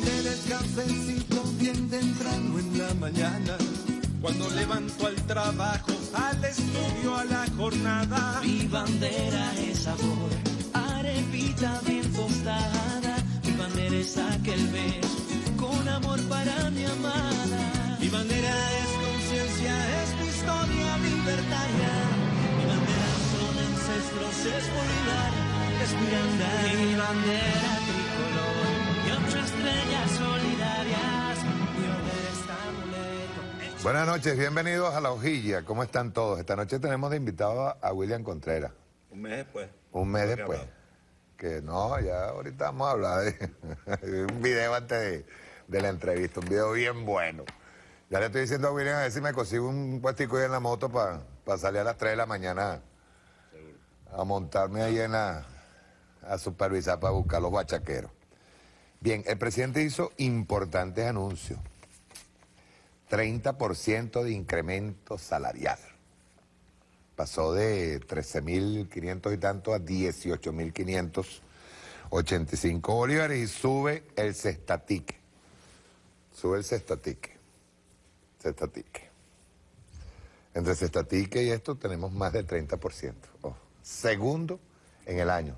bandera el cafecito bien temprano en la mañana. Cuando levanto al trabajo, al estudio, a la jornada. Mi bandera es sabor, arepita bien tostada. Mi bandera es aquel beso con amor para mi amada. Mi bandera es conciencia, es mi historia libertaria. Mi bandera son ancestros, es Bolívar, es Miranda. Mi bandera Buenas noches, bienvenidos a La Hojilla. ¿Cómo están todos? Esta noche tenemos de invitado a, William Contreras. Un mes después. Un mes después. Que no, ya ahorita vamos a hablar de un video antes de, de la entrevista, un video bien bueno. Ya le estoy diciendo a William a ver si me consigo un puestico ahí en la moto para salir a las 3 de la mañana a montarme ahí en la, a supervisar para buscar los bachaqueros. Bien, el presidente hizo importantes anuncios. 30% de incremento salarial. Pasó de 13.500 y tanto a 18.585 bolívares y sube el cestatique. Sube el cestatique. Cestatique. Entre cestatique y esto tenemos más del 30%. Oh, Segundo en el año.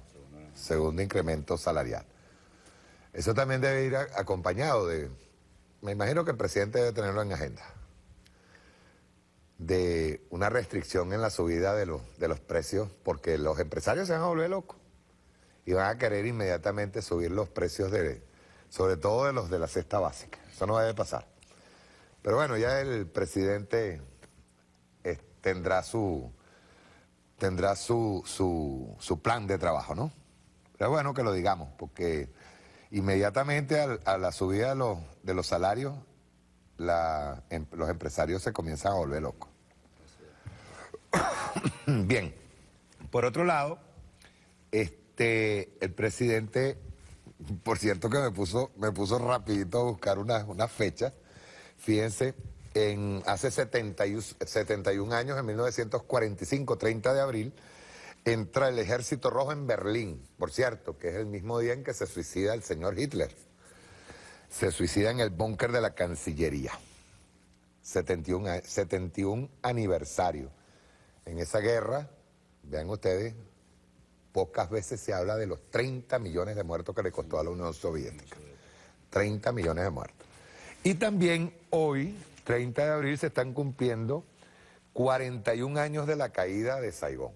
Segundo incremento salarial. Eso también debe ir acompañado de, me imagino que el presidente debe tenerlo en agenda, de una restricción en la subida de los, de los precios, porque los empresarios se van a volver locos y van a querer inmediatamente subir los precios de, sobre todo de los de la cesta básica. Eso no debe pasar. Pero bueno, ya el presidente eh, tendrá su tendrá su, su, su plan de trabajo, ¿no? Pero bueno que lo digamos, porque inmediatamente a la subida de los, salarios, la- em- los empresarios se comienzan a volver locos. Bien, por otro lado, este, el presidente, por cierto que me puso, me puso rapidito a buscar una fechas, fíjense, en, hace 71, 71 años, en 1945, 30 de abril, entra el ejército rojo en Berlín, por cierto, que es el mismo día en que se suicida el señor Hitler. Se suicida en el búnker de la Cancillería. 71, a- 71 aniversario. En esa guerra, vean ustedes, pocas veces se habla de los 30 millones de muertos que le costó a la Unión Soviética. 30 millones de muertos. Y también hoy, 30 de abril, se están cumpliendo 41 años de la caída de Saigón,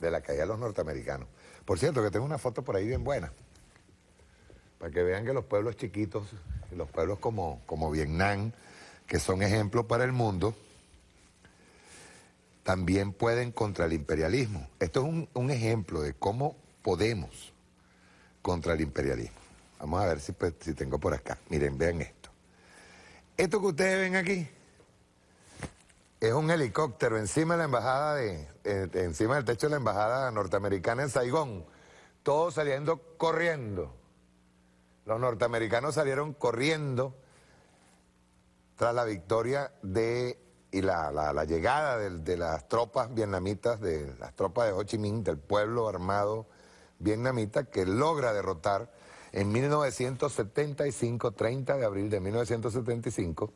de la caída de los norteamericanos. Por cierto, que tengo una foto por ahí bien buena, para que vean que los pueblos chiquitos, los pueblos como, como Vietnam, que son ejemplos para el mundo, también pueden contra el imperialismo. Esto es un, un ejemplo de cómo podemos contra el imperialismo. Vamos a ver si, pues, si tengo por acá. Miren, vean esto. Esto que ustedes ven aquí es un helicóptero encima de la embajada de, eh, encima del techo de la embajada norteamericana en Saigón. Todos saliendo corriendo. Los norteamericanos salieron corriendo tras la victoria de y la, llegada de, de las tropas vietnamitas, de las tropas de Ho Chi Minh, del pueblo armado vietnamita, que logra derrotar en 1975, 30 de abril de 1975,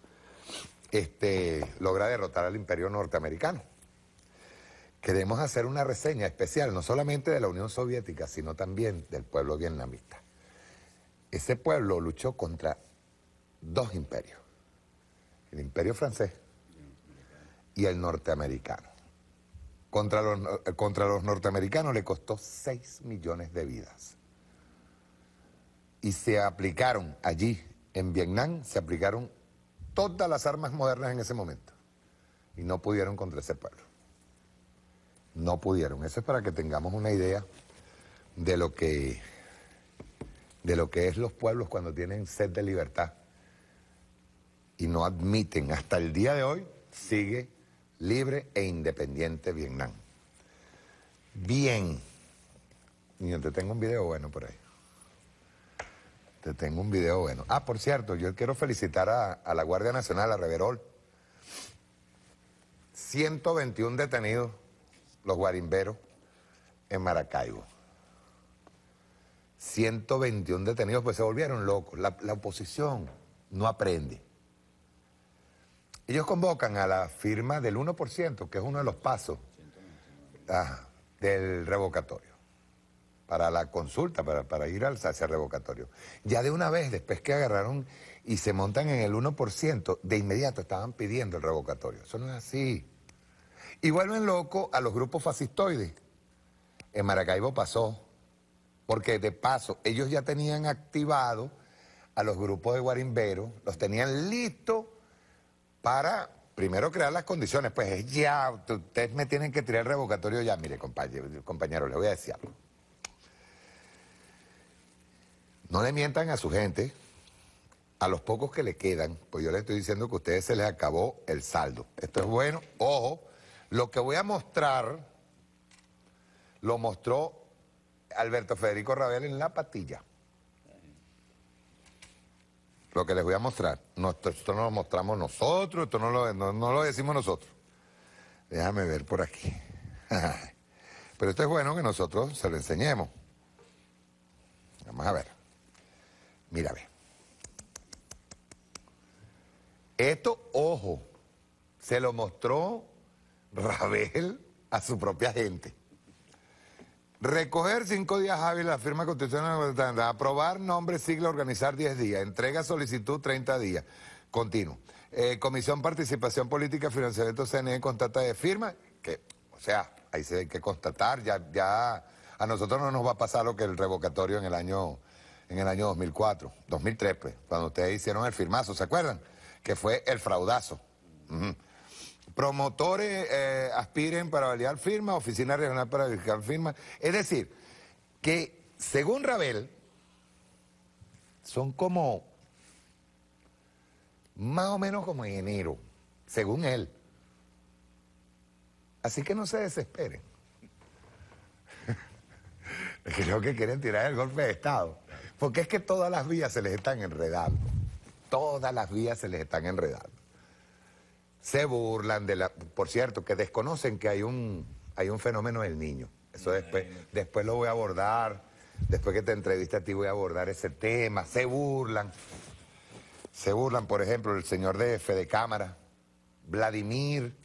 este, logra derrotar al imperio norteamericano. Queremos hacer una reseña especial, no solamente de la Unión Soviética, sino también del pueblo vietnamita. Ese pueblo luchó contra dos imperios, el imperio francés y el norteamericano. Contra los, contra los norteamericanos le costó 6 millones de vidas. Y se aplicaron allí, en Vietnam, se aplicaron todas las armas modernas en ese momento. Y no pudieron contra ese pueblo. No pudieron. Eso es para que tengamos una idea de lo que, de lo que es los pueblos cuando tienen sed de libertad y no admiten, hasta el día de hoy, sigue libre e independiente Vietnam. Bien. Niño, te tengo un video bueno por ahí. Te tengo un video bueno. Ah, por cierto, yo quiero felicitar a, a la Guardia Nacional, a Reverol. 121 detenidos, los guarimberos, en Maracaibo. 121 detenidos, pues se volvieron locos. La, la oposición no aprende. Ellos convocan a la firma del 1%, que es uno de los pasos ah, del revocatorio, para la consulta, para, para ir al, hacia el revocatorio. Ya de una vez, después que agarraron y se montan en el 1%, de inmediato estaban pidiendo el revocatorio. Eso no es así. Y vuelven locos a los grupos fascistoides. En Maracaibo pasó, porque de paso ellos ya tenían activado a los grupos de guarimberos, los tenían listos para primero crear las condiciones. Pues ya, ustedes me tienen que tirar el revocatorio ya. Mire, compañero, compañero, le voy a decir algo. No le mientan a su gente, a los pocos que le quedan, pues yo le estoy diciendo que a ustedes se les acabó el saldo. Esto es bueno. Ojo, lo que voy a mostrar lo mostró Alberto Federico Rabel en La Patilla. Lo que les voy a mostrar. esto no lo mostramos nosotros, esto no lo, no, lo decimos nosotros. Déjame ver por aquí. Pero esto es bueno que nosotros se lo enseñemos. Vamos a ver. Mira, ve. Esto, ojo, se lo mostró Rabel a su propia gente. Recoger cinco días hábiles la firma constitucional, aprobar nombre, sigla, organizar diez días, entrega solicitud 30 días, continuo. Eh, Comisión Participación Política, Financiamiento CNE, constata de firma, que, o sea, ahí se hay que constatar, ya, ya a nosotros no nos va a pasar lo que el revocatorio en el año, en el año 2004, 2003, pues, cuando ustedes hicieron el firmazo, ¿se acuerdan? Que fue el fraudazo. Promotores eh, aspiren para validar firma, oficina regional para verificar firma. Es decir, que según Rabel, son como más o menos como en enero, según él. Así que no se desesperen. Creo que quieren tirar el golpe de Estado. Porque es que todas las vías se les están enredando. Todas las vías se les están enredando se burlan de la... Por cierto, que desconocen que hay un, hay un fenómeno del niño. Eso después, después lo voy a abordar, después que te entreviste a ti voy a abordar ese tema. Se burlan. Se burlan, por ejemplo, el señor de Fede Cámara, Vladimir,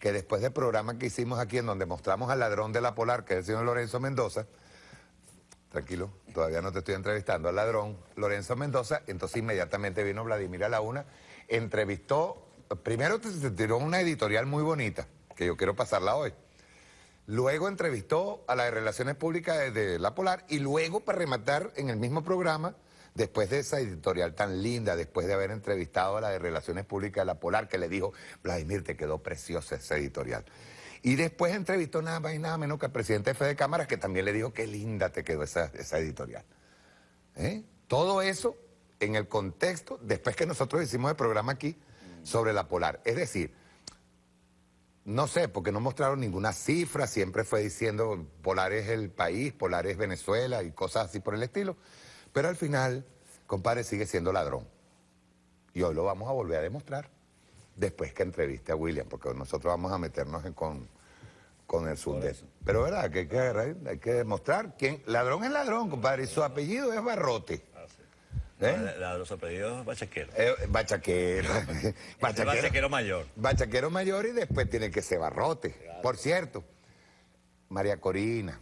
que después del programa que hicimos aquí en donde mostramos al ladrón de la Polar, que es el señor Lorenzo Mendoza, tranquilo, todavía no te estoy entrevistando al ladrón, Lorenzo Mendoza, entonces inmediatamente vino Vladimir a la una, entrevistó primero se tiró una editorial muy bonita, que yo quiero pasarla hoy. Luego entrevistó a la de Relaciones Públicas de, La Polar y luego para rematar en el mismo programa, después de esa editorial tan linda, después de haber entrevistado a la de Relaciones Públicas de La Polar, que le dijo, Vladimir, te quedó preciosa esa editorial. Y después entrevistó nada más y nada menos que al presidente de Fede Cámaras, que también le dijo, qué linda te quedó esa, editorial. ¿Eh? Todo eso en el contexto, después que nosotros hicimos el programa aquí, sobre la polar. Es decir, no sé, porque no mostraron ninguna cifra, siempre fue diciendo polar es el país, polar es Venezuela y cosas así por el estilo. Pero al final, compadre, sigue siendo ladrón. Y hoy lo vamos a volver a demostrar después que entreviste a William, porque nosotros vamos a meternos con, con el Sundet. Pero verdad que hay que, hay que demostrar quién. Ladrón es ladrón, compadre, y su apellido es Barrote. ¿Eh? La, los apellidos bachaquero. Eh, bachaquero. bachaquero. bachaquero mayor. Bachaquero mayor y después tiene que ser barrote. Por cierto, María Corina,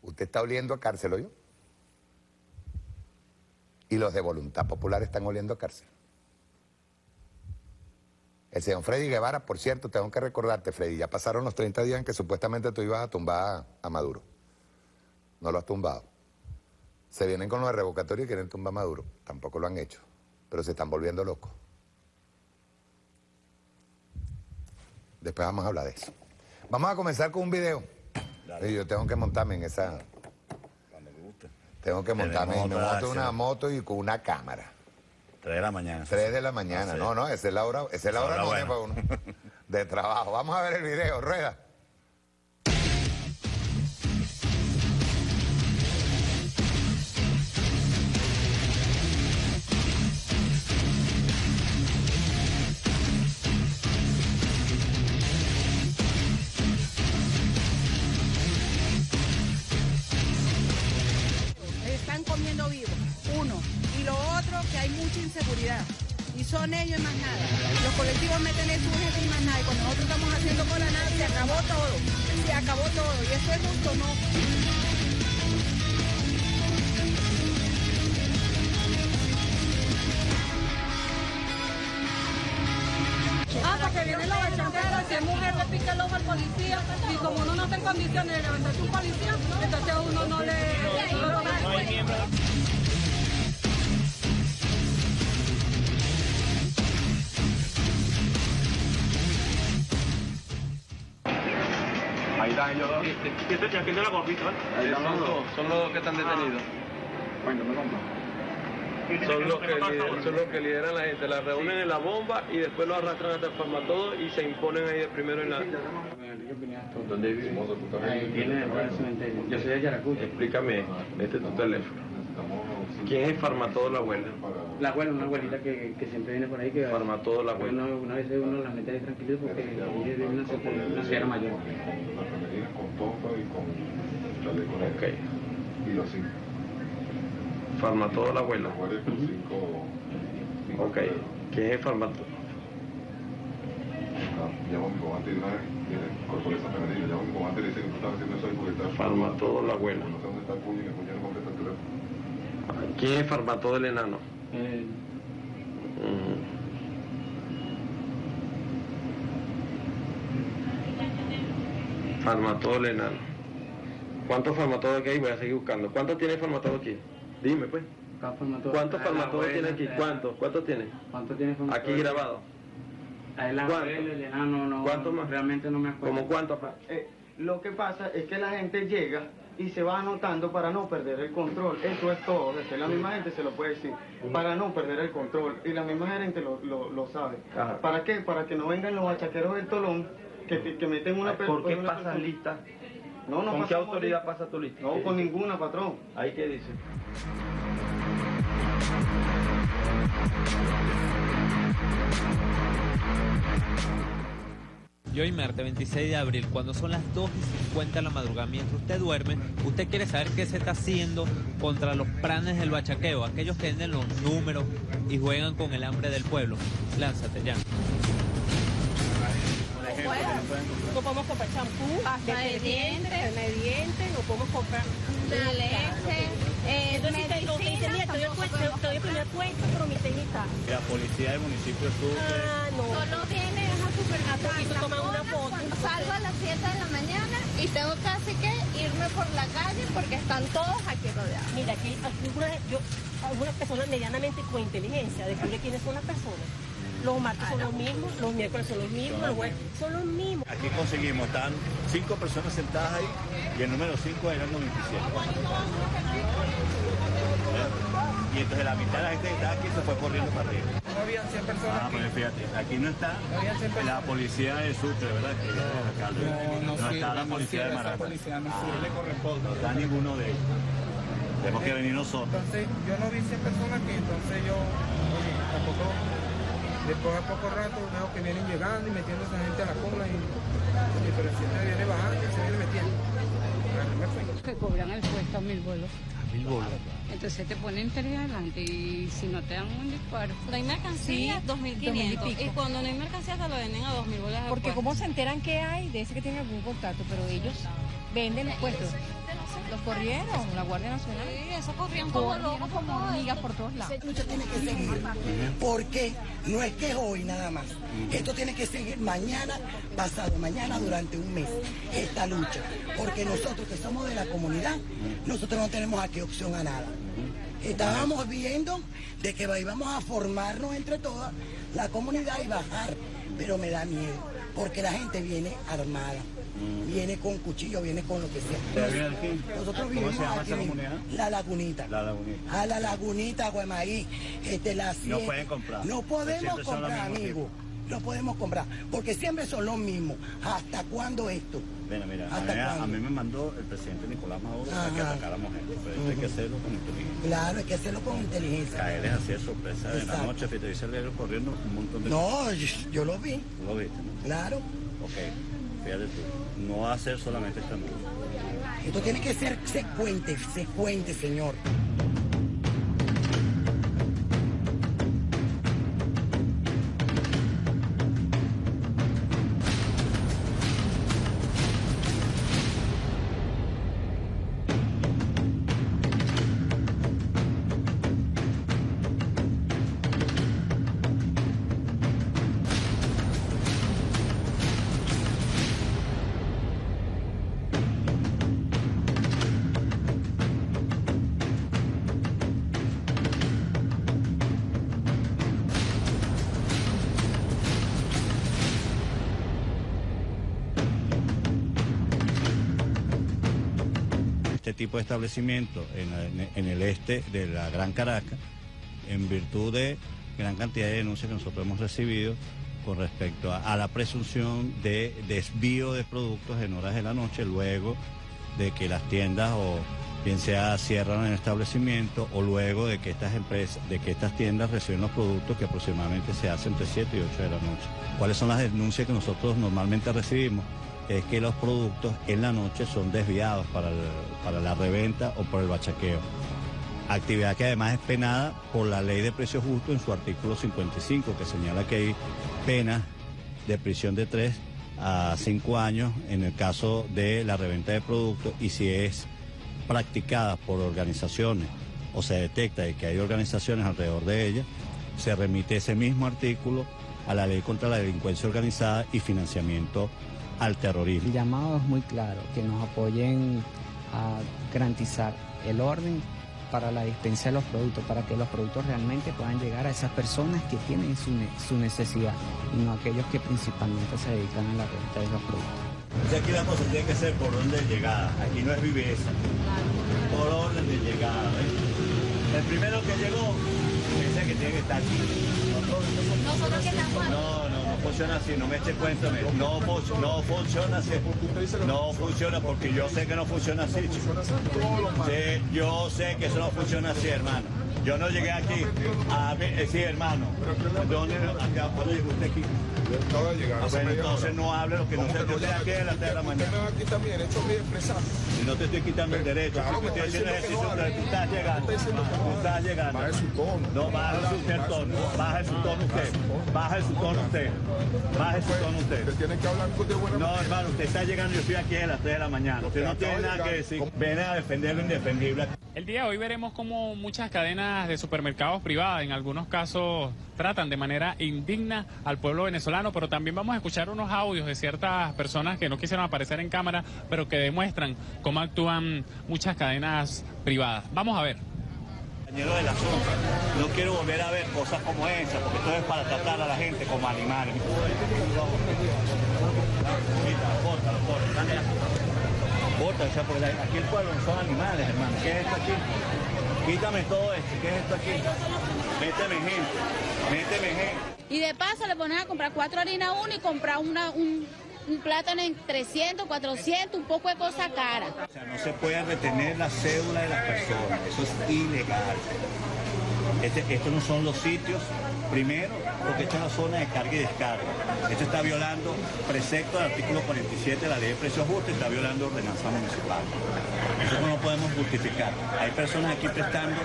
¿usted está oliendo a cárcel hoy? Y los de Voluntad Popular están oliendo a cárcel. El señor Freddy Guevara, por cierto, tengo que recordarte, Freddy, ya pasaron los 30 días en que supuestamente tú ibas a tumbar a Maduro. No lo has tumbado. Se vienen con los revocatorios y quieren tumbar Maduro. Tampoco lo han hecho, pero se están volviendo locos. Después vamos a hablar de eso. Vamos a comenzar con un video. Yo tengo que montarme en esa... Cuando me guste. Tengo que montarme, me monto una moto y con una cámara. Tres de la mañana. Tres de la mañana. No, no, esa es la hora, esa es la hora, para uno. De trabajo. Vamos a ver el video, rueda. Inseguridad. Y son ellos y más nada. Los colectivos meten eso y más nada. Y cuando nosotros estamos haciendo con la nada, se acabó todo. Se acabó todo. Y eso es justo, ¿no? Ah, porque viene la bachanquera, si es mujer le pica el ojo al policía y como uno no está en condiciones de levantarse un policía, entonces uno no le... No, lo Ahí están ellos dos. ¿Quién te la gordita? Ahí están los dos. Son los dos que están detenidos. Bueno, me compro. Son los, que lideran, son los que lideran la gente, la reúnen en la bomba y después lo arrastran hasta el farmatodo y se imponen ahí de primero en la... ¿Dónde vivimos? Ahí tiene el cementerio. Yo soy de Yaracuya. Explícame, este es tu teléfono. ¿Quién es Farmatodo la abuela? La abuela, una abuelita que, que siempre viene por ahí. que Farmatodo la abuela. Una, una vez uno la mete ahí tranquilo porque ella vive una, una señora mayor. Ok. Y los cinco. Farmatodo la abuela. Ok. ¿Qué es Farmatodo? Llamo a mi comandante y una vez corporeza femenina, llamo a mi comandante y le dice que tú estás haciendo eso porque está... Farmatodo la abuela. No sé dónde está el puño y el no. ¿Quién es Farmatodo el enano? Eh, Mm. Farmatodo el enano. ¿Cuántos farmatodos aquí hay? Voy a seguir buscando. ¿Cuántos tiene farmatodo aquí? Dime pues. farmatodo- ¿Cuántos Ah, farmatodos tiene aquí? ¿Cuántos? ¿Cuántos tiene? ¿Cuánto tiene farmatodo? Aquí grabado. Ah, El ¿Cuánto? abuelo, el enano, no. ¿Cuánto más? Realmente no me acuerdo. ¿Cómo cuántos? Eh, lo que pasa es que la gente llega y se va anotando para no perder el control. Eso es todo. Desde la misma gente se lo puede decir. Para no perder el control. Y la misma gerente lo, lo, lo sabe. ¿Para qué? Para que no vengan los bachaqueros del tolón que, que meten una ¿Por qué una pasas persona- lista? No, no ¿Con qué autoridad lista. pasa tu lista? No, ¿Qué con dice? ninguna, patrón. ¿Ahí qué dice? Y hoy martes 26 de abril, cuando son las 2 y 50 de la madrugada, mientras usted duerme, usted quiere saber qué se está haciendo contra los planes del bachaqueo, aquellos que venden los números y juegan con el hambre del pueblo. Lánzate ya. No podemos comprar champú, pasta de dientes, de dientes, no podemos comprar La leche, eh, te doy el primer cuento, pero mi técnica. La policía del municipio sufre. Ah, no. Solo supermercado. Y una foto. Salgo a las 7 de la mañana y tengo casi que irme por la calle porque están todos aquí rodeados. Mira, aquí algunas, yo, algunas personas medianamente con inteligencia descubre quiénes son las personas. Los martes son los mismos, los miércoles son los mismos, los jueves son los mismos. Aquí conseguimos, están cinco personas sentadas ahí y el número 5 era el 97. Y entonces la mitad de la gente que estaba aquí se fue corriendo para arriba. No habían 100 personas Ah, pues fíjate, aquí no está la policía de Sucre, ¿verdad? Que. No, está la policía de Maracay. No está ninguno de ellos. Tenemos que venir nosotros. Entonces, yo no vi 100 personas aquí, entonces yo, oye, tampoco, después a poco rato veo que vienen llegando y metiendo a esa gente a la cola y, oye, pero si viene bajando, que se viene metiendo. Me fui. que cobran el puesto a mil bolos. Mil. Entonces te ponen tres adelante y si no te dan un disparo. Cuando hay mercancía, Sí, 2.500. pico. Y cuando no hay mercancía, te lo venden a 2.000 bolas. al Porque cómo se enteran que hay de ese que tiene algún contacto, pero ellos venden los puestos. Los corrieron, la Guardia Nacional. Sí, eso corrían como Corrieron locos como hormigas por todos lados. lucha tiene que seguir, porque no es que hoy nada más. Esto tiene que seguir mañana, pasado mañana, durante un mes, esta lucha. Porque nosotros que somos de la comunidad, nosotros no tenemos aquí opción a nada. Estábamos viendo de que íbamos a formarnos entre todas la comunidad y bajar, pero me da miedo, porque la gente viene armada. Viene con cuchillo, viene con lo que sea. Nosotros ¿Cómo vivimos se llama aquí esa mismo. comunidad? La Lagunita. La lagunita. A la lagunita, Guamaí, este, la No pueden comprar. No podemos comprar, mismos amigo. No podemos comprar, porque siempre son los mismos. ¿Hasta cuándo esto? Mira, mira, a ¿Hasta mí, a cuándo? mí me mandó el presidente Nicolás Maduro a que Ajá. atacáramos gente, pero esto hay que hacerlo con inteligencia. Claro, hay que hacerlo con inteligencia. Caerles así de sorpresa en la Exacto. noche, fíjate, dice el diario corriendo un montón de No, yo, yo lo vi, ¿Tú lo viste? no? claro. Ok, no va a ser solamente esta noche. Esto tiene que ser secuente, secuente, señor. Tipo de establecimiento en, el este de la Gran Caracas, en virtud de gran cantidad de denuncias que nosotros hemos recibido con respecto a, la presunción de desvío de productos en horas de la noche luego de que las tiendas o bien sea cierran el establecimiento o luego de que estas empresas, de que estas tiendas reciben los productos que aproximadamente se hacen entre 7 y 8 de la noche. ¿Cuáles son las denuncias que nosotros normalmente recibimos? Es que los productos en la noche son desviados para, para la reventa o por el bachaqueo. Actividad que además es penada por la ley de precios justos en su artículo 55, que señala que hay penas de prisión de 3 a 5 años en el caso de la reventa de productos y si es practicada por organizaciones o se detecta que hay organizaciones alrededor de ella, se remite ese mismo artículo a la ley contra la delincuencia organizada y financiamiento al terrorismo. El llamado es muy claro, que nos apoyen a garantizar el orden para la dispensa de los productos, para que los productos realmente puedan llegar a esas personas que tienen su, necesidad y no aquellos que principalmente se dedican a la venta de los productos. aquí la cosa tiene que ser por orden de llegada, aquí no es viveza, por orden de llegada. El primero que llegó dice que tiene que estar aquí. Nosotros que estamos no funciona así, no me eche cuenta, no, no funciona así. No funciona porque yo sé que no funciona así. Sí, yo sé que eso no funciona así, hermano. Yo no llegué aquí a ver, sí, hermano. ¿Dónde, acá, ¿Cuándo llegó usted aquí? Acaba de llegar. Ah, entonces no hable lo que no se Yo aquí a las de la mañana. aquí también, hecho mi expresar. Si no te estoy quitando el derecho, claro, si estoy haciendo ejercicio, tú estás llegando. Tú estás llegando. Baje su tono. No, baja su tono. Baja su tono usted. Baja su tono usted. Baja su tono usted. Usted tiene que hablar de buena No, hermano, usted está llegando, yo estoy aquí a las 3 de la mañana. Usted no tiene nada que decir. Ven a defender lo indefendible. El día de hoy veremos cómo muchas cadenas de supermercados privadas, en algunos casos, tratan de manera indigna al pueblo venezolano, pero también vamos a escuchar unos audios de ciertas personas que no quisieron aparecer en cámara, pero que demuestran cómo actúan muchas cadenas privadas. Vamos a ver. Del asunto, no quiero volver a ver cosas como esa, porque todo es para tratar a la gente como animales. Corta, o sea, porque aquí el pueblo son animales, hermano. ¿Qué es esto aquí? Quítame todo esto, ¿qué es esto aquí? Méteme gente, méteme gente. Y de paso le ponen a comprar cuatro harinas uno y comprar una, un, un plátano en 300, 400, un poco de cosa cara. O sea, no se puede retener la cédula de las personas, eso es ilegal. Este, estos no son los sitios, primero, porque esta es la zona de carga y descarga. Esto está violando precepto del artículo 47 de la ley de precios justos, está violando ordenanza municipal. Eso no lo podemos justificar. Hay personas aquí prestando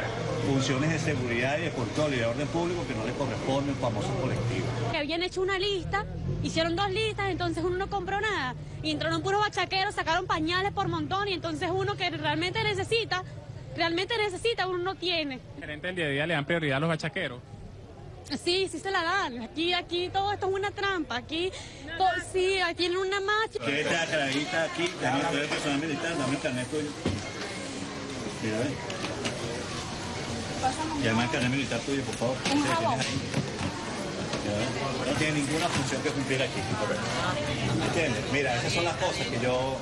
funciones de seguridad y de control y de orden público que no le corresponden famosos colectivos. Que habían hecho una lista, hicieron dos listas, entonces uno no compró nada. Y entraron puros bachaqueros, sacaron pañales por montón y entonces uno que realmente necesita realmente necesita, uno no tiene. ¿Gerente el día a día le dan prioridad a los bachaqueros? Sí, sí se la dan. Aquí, aquí todo esto es una trampa. Aquí, sí, aquí en una marcha. ¿Qué esta carajita aquí? Dame el personal militar, dame el carnet tuyo. Mira, ve. Llama el carnet militar tuyo, por favor. Un jabón. No tiene ninguna función que cumplir aquí. ¿Entiendes? Mira, esas son las cosas que yo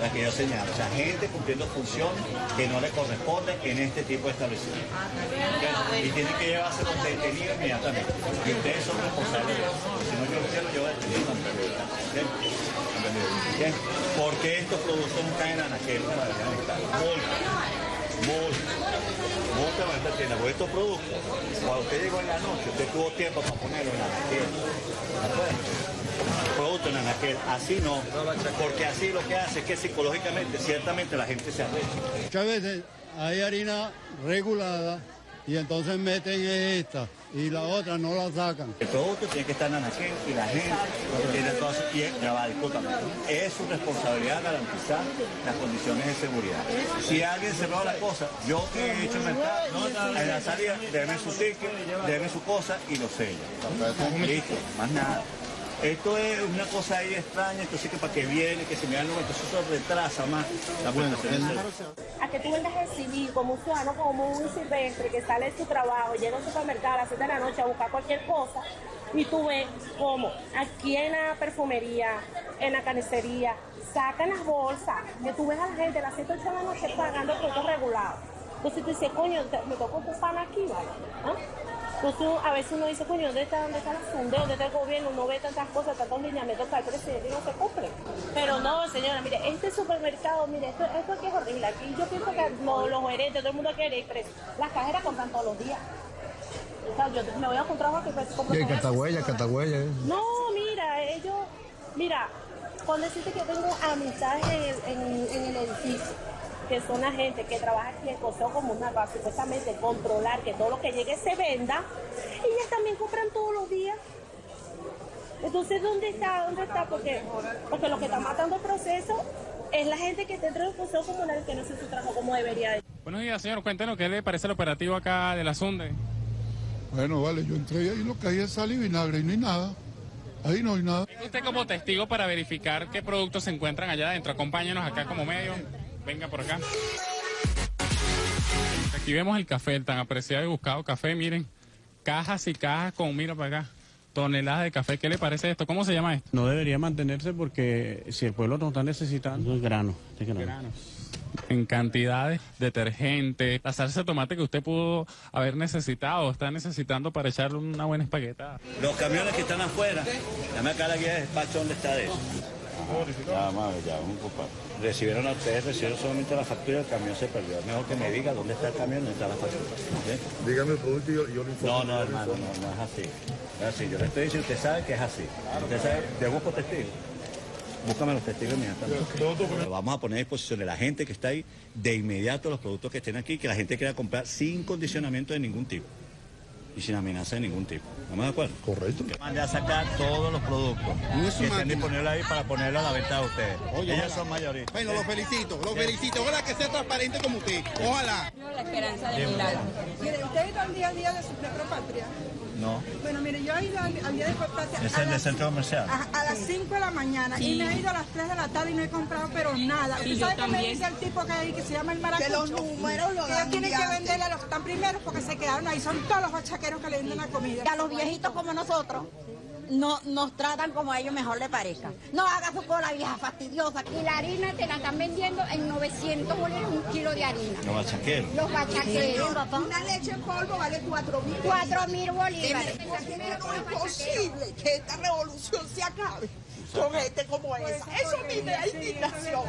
la que yo señalo. O sea, gente cumpliendo funciones que no le corresponden en este tipo de establecimientos. Y tienen que llevarse los detenidos inmediatamente. Y ustedes son responsables de eso. Si no, yo lo quiero llevar detenido ¿Bien? ¿Por qué estos productos no caen en Anaquel como deberían estar? Multa. Multa. Para esta tienda. Porque estos productos, cuando usted llegó en la noche, usted tuvo tiempo para ponerlo en Anaquel. Producto en aquel. Así no, porque así lo que hace es que psicológicamente, ciertamente la gente se arrecha. Muchas veces hay harina regulada y entonces meten esta y la otra no la sacan. El producto tiene que estar en anaquel y la gente tiene todo su pie Es su responsabilidad garantizar las condiciones de seguridad. Si alguien se roba la cosa, yo que he hecho mercado, en la salida, déme su ticket, déme su cosa y lo sello. Listo, más nada. Esto es una cosa ahí extraña, esto sí que para que viene, que se me da el entonces eso retrasa más la buena A que tú vengas a exhibir como un ciudadano, como un silvestre que sale de su trabajo, llega al supermercado a las 7 de la noche a buscar cualquier cosa, y tú ves como aquí en la perfumería, en la carnicería, sacan las bolsas, que tú ves a la gente a las 7 8 de la noche pagando productos regulados. Entonces tú dices, coño, te- me tocó ocupar aquí, ¿vale? ¿Ah? Entonces a veces uno dice, coño, ¿dónde está, dónde está la funde? ¿Dónde está el gobierno? Uno ve tantas cosas, tantos lineamientos para el presidente y no se cumple. Pero no, señora, mire, este supermercado, mire, esto, esto aquí es horrible. Aquí yo pienso que no, los gerentes, todo el mundo quiere ir preso. Las cajeras compran todos los días. O sea, yo me voy a encontrar que pues, compro Y con Catagüeya. ¿eh? No, mira, ellos, mira, cuando decirte que tengo amistades en el, en, en el edificio, que son la gente que trabaja aquí en Consejo Comunal para supuestamente controlar que todo lo que llegue se venda, ellas también compran todos los días. Entonces, ¿dónde está? ¿Dónde está? Porque, porque lo que está matando el proceso es la gente que está dentro del Consejo Comunal que no hace su trabajo como debería. de. Buenos días, señor. Cuéntenos qué le parece el operativo acá de la Sunde. Bueno, vale, yo entré ahí lo que hay es sal y vinagre y no hay nada. Ahí no hay nada. Usted como testigo para verificar qué productos se encuentran allá adentro. Acompáñenos acá como medio. Venga por acá. Aquí vemos el café, el tan apreciado y buscado café. Miren, cajas y cajas con, mira para acá, toneladas de café. ¿Qué le parece esto? ¿Cómo se llama esto? No debería mantenerse porque si el pueblo no está necesitando es grano. es grano. En cantidades, detergente, la salsa de tomate que usted pudo haber necesitado o está necesitando para echarle una buena espaguetada. Los camiones que están afuera, dame acá la guía de despacho dónde está de eso. Ya, madre, ya, un poco. Recibieron a ustedes, recibieron solamente la factura y el camión se perdió. Es mejor que me diga dónde está el camión dónde está la factura. Dígame el producto y yo, yo le informo. No, no, hermano, no, no es así. No es así. Yo le estoy diciendo, usted sabe que es así. Usted sabe, yo busco testigos. Búscame los testigos inmediatamente. Vamos a poner a disposición de la gente que está ahí de inmediato los productos que estén aquí, que la gente quiera comprar sin condicionamiento de ningún tipo y sin amenaza de ningún tipo. ¿Estamos de acuerdo? Correcto. Que mande a sacar todos los productos que estén disponibles ahí para ponerlos a la venta de ustedes. Oye, Ellos son mayoristas. Bueno, los felicito, los felicito. Ojalá que sea transparente como usted. Ojalá. La esperanza de milagro. Mire, ¿usted ido al día a día de su Patria? No. Bueno, mire, yo he ido al, al día de Es a el centro comercial. a, a las 5 de la mañana Sí. y me he ido a las 3 de la tarde y no he comprado pero nada. Sí, ¿Usted yo sabe qué me también. dice el tipo que hay que se llama el maracucho? Que los números lo Que dan ellos tienen que venderle a los que están primeros porque se quedaron ahí. Son todos los bachaqueros que le venden la comida. Que a los viejitos como nosotros no, nos tratan como a ellos mejor les parezca. No haga su cola vieja fastidiosa. Y la harina te la están vendiendo en 900 bolívares un kilo de harina. Los bachaqueros. Los bachaqueros. Una leche en polvo vale 4 mil. 4 mil bolívares. No es posible que esta revolución se acabe con gente como esa. Eso a mí me da indignación.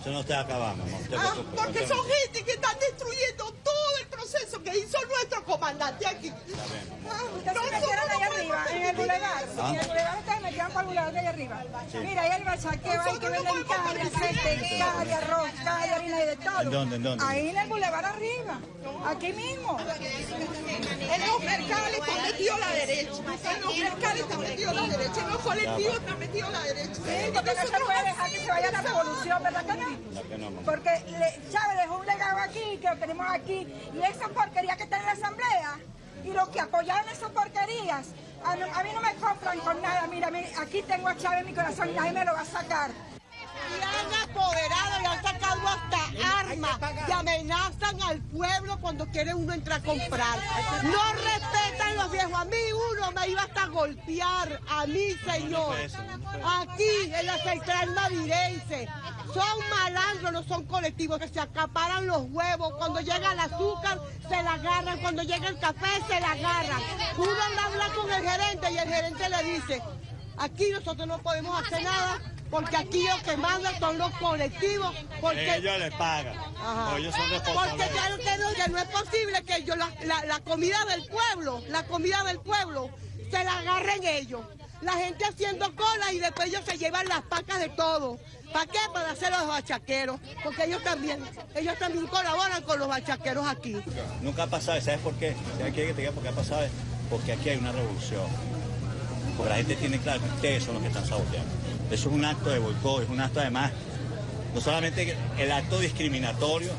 Eso no te acabamos, no te Ah, porque no te- son gente que están destruyendo todo el proceso que hizo nuestro comandante aquí. Ustedes se metieron ahí arriba, en el bulevar. Ah. En el bulevar ustedes metieron para el bulevar de ahí arriba. Mira, ahí el bachaqueo hay que venden aceite, arroz, caja de harina y de todo. ¿En dónde, en dónde? Ahí en el bulevar arriba, aquí mismo. En los mercados está metido la derecha. En los mercados está metido la derecha. En los colectivos está metido la derecha. Sí, porque no se puede dejar que se vaya la revolución, ¿verdad que no? Porque le- Chávez dejó un legado aquí, que lo tenemos aquí, y esa porquería que está en la asamblea, y los que apoyaron esas porquerías, a, no- a mí no me compran con nada. Mira, mi- aquí tengo a Chávez en mi corazón y nadie me lo va a sacar. Y han apoderado sacado hasta armas y amenazan al pueblo cuando quiere uno entrar a comprar. No respetan los viejos. A mí uno me iba hasta a golpear, a mí señor. Aquí en la central mavirense. Son malandros, no son colectivos que se acaparan los huevos. Cuando llega el azúcar, se la agarran. Cuando llega el café, se la agarran. Uno anda a hablar con el gerente y el gerente le dice, aquí nosotros no podemos hacer nada porque aquí los que mandan son los colectivos. Porque Ellos les pagan. Ajá. Ellos son porque claro que no, que no es posible que ellos, la, la- la comida del pueblo, la comida del pueblo, se la agarren ellos. La gente haciendo cola y después ellos se llevan las pacas de todo. ¿Para qué? Para hacer los bachaqueros. Porque ellos también, ellos también colaboran con los bachaqueros aquí. Nunca ha pasado, ¿sabes por qué? ¿Sabes qué que te diga por qué ha pasado? Porque aquí hay una revolución. Porque la gente tiene claro que ustedes son los que están saboteando. Eso es un acto de boicot, es un acto además, no solamente el acto discriminatorio,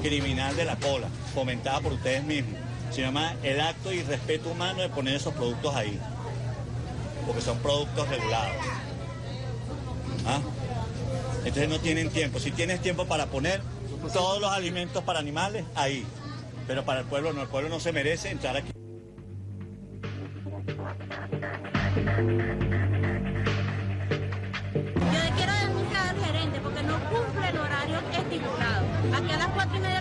criminal de la cola, fomentada por ustedes mismos, sino además el acto de irrespeto humano de poner esos productos ahí. Porque son productos regulados. ¿Ah? Entonces no tienen tiempo. Si tienes tiempo para poner todos los alimentos para animales, ahí. Pero para el pueblo no, el pueblo no se merece entrar aquí. Aquí a las 4 y media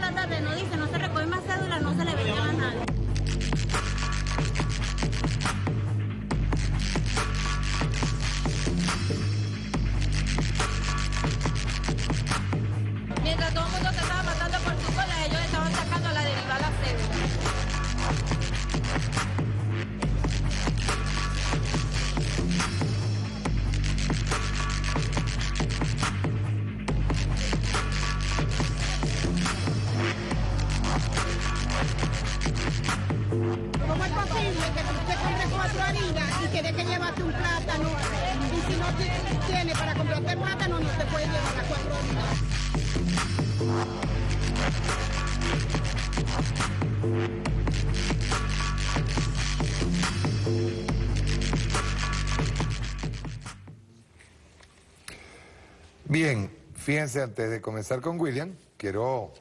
fíjense, antes de comenzar con William, quiero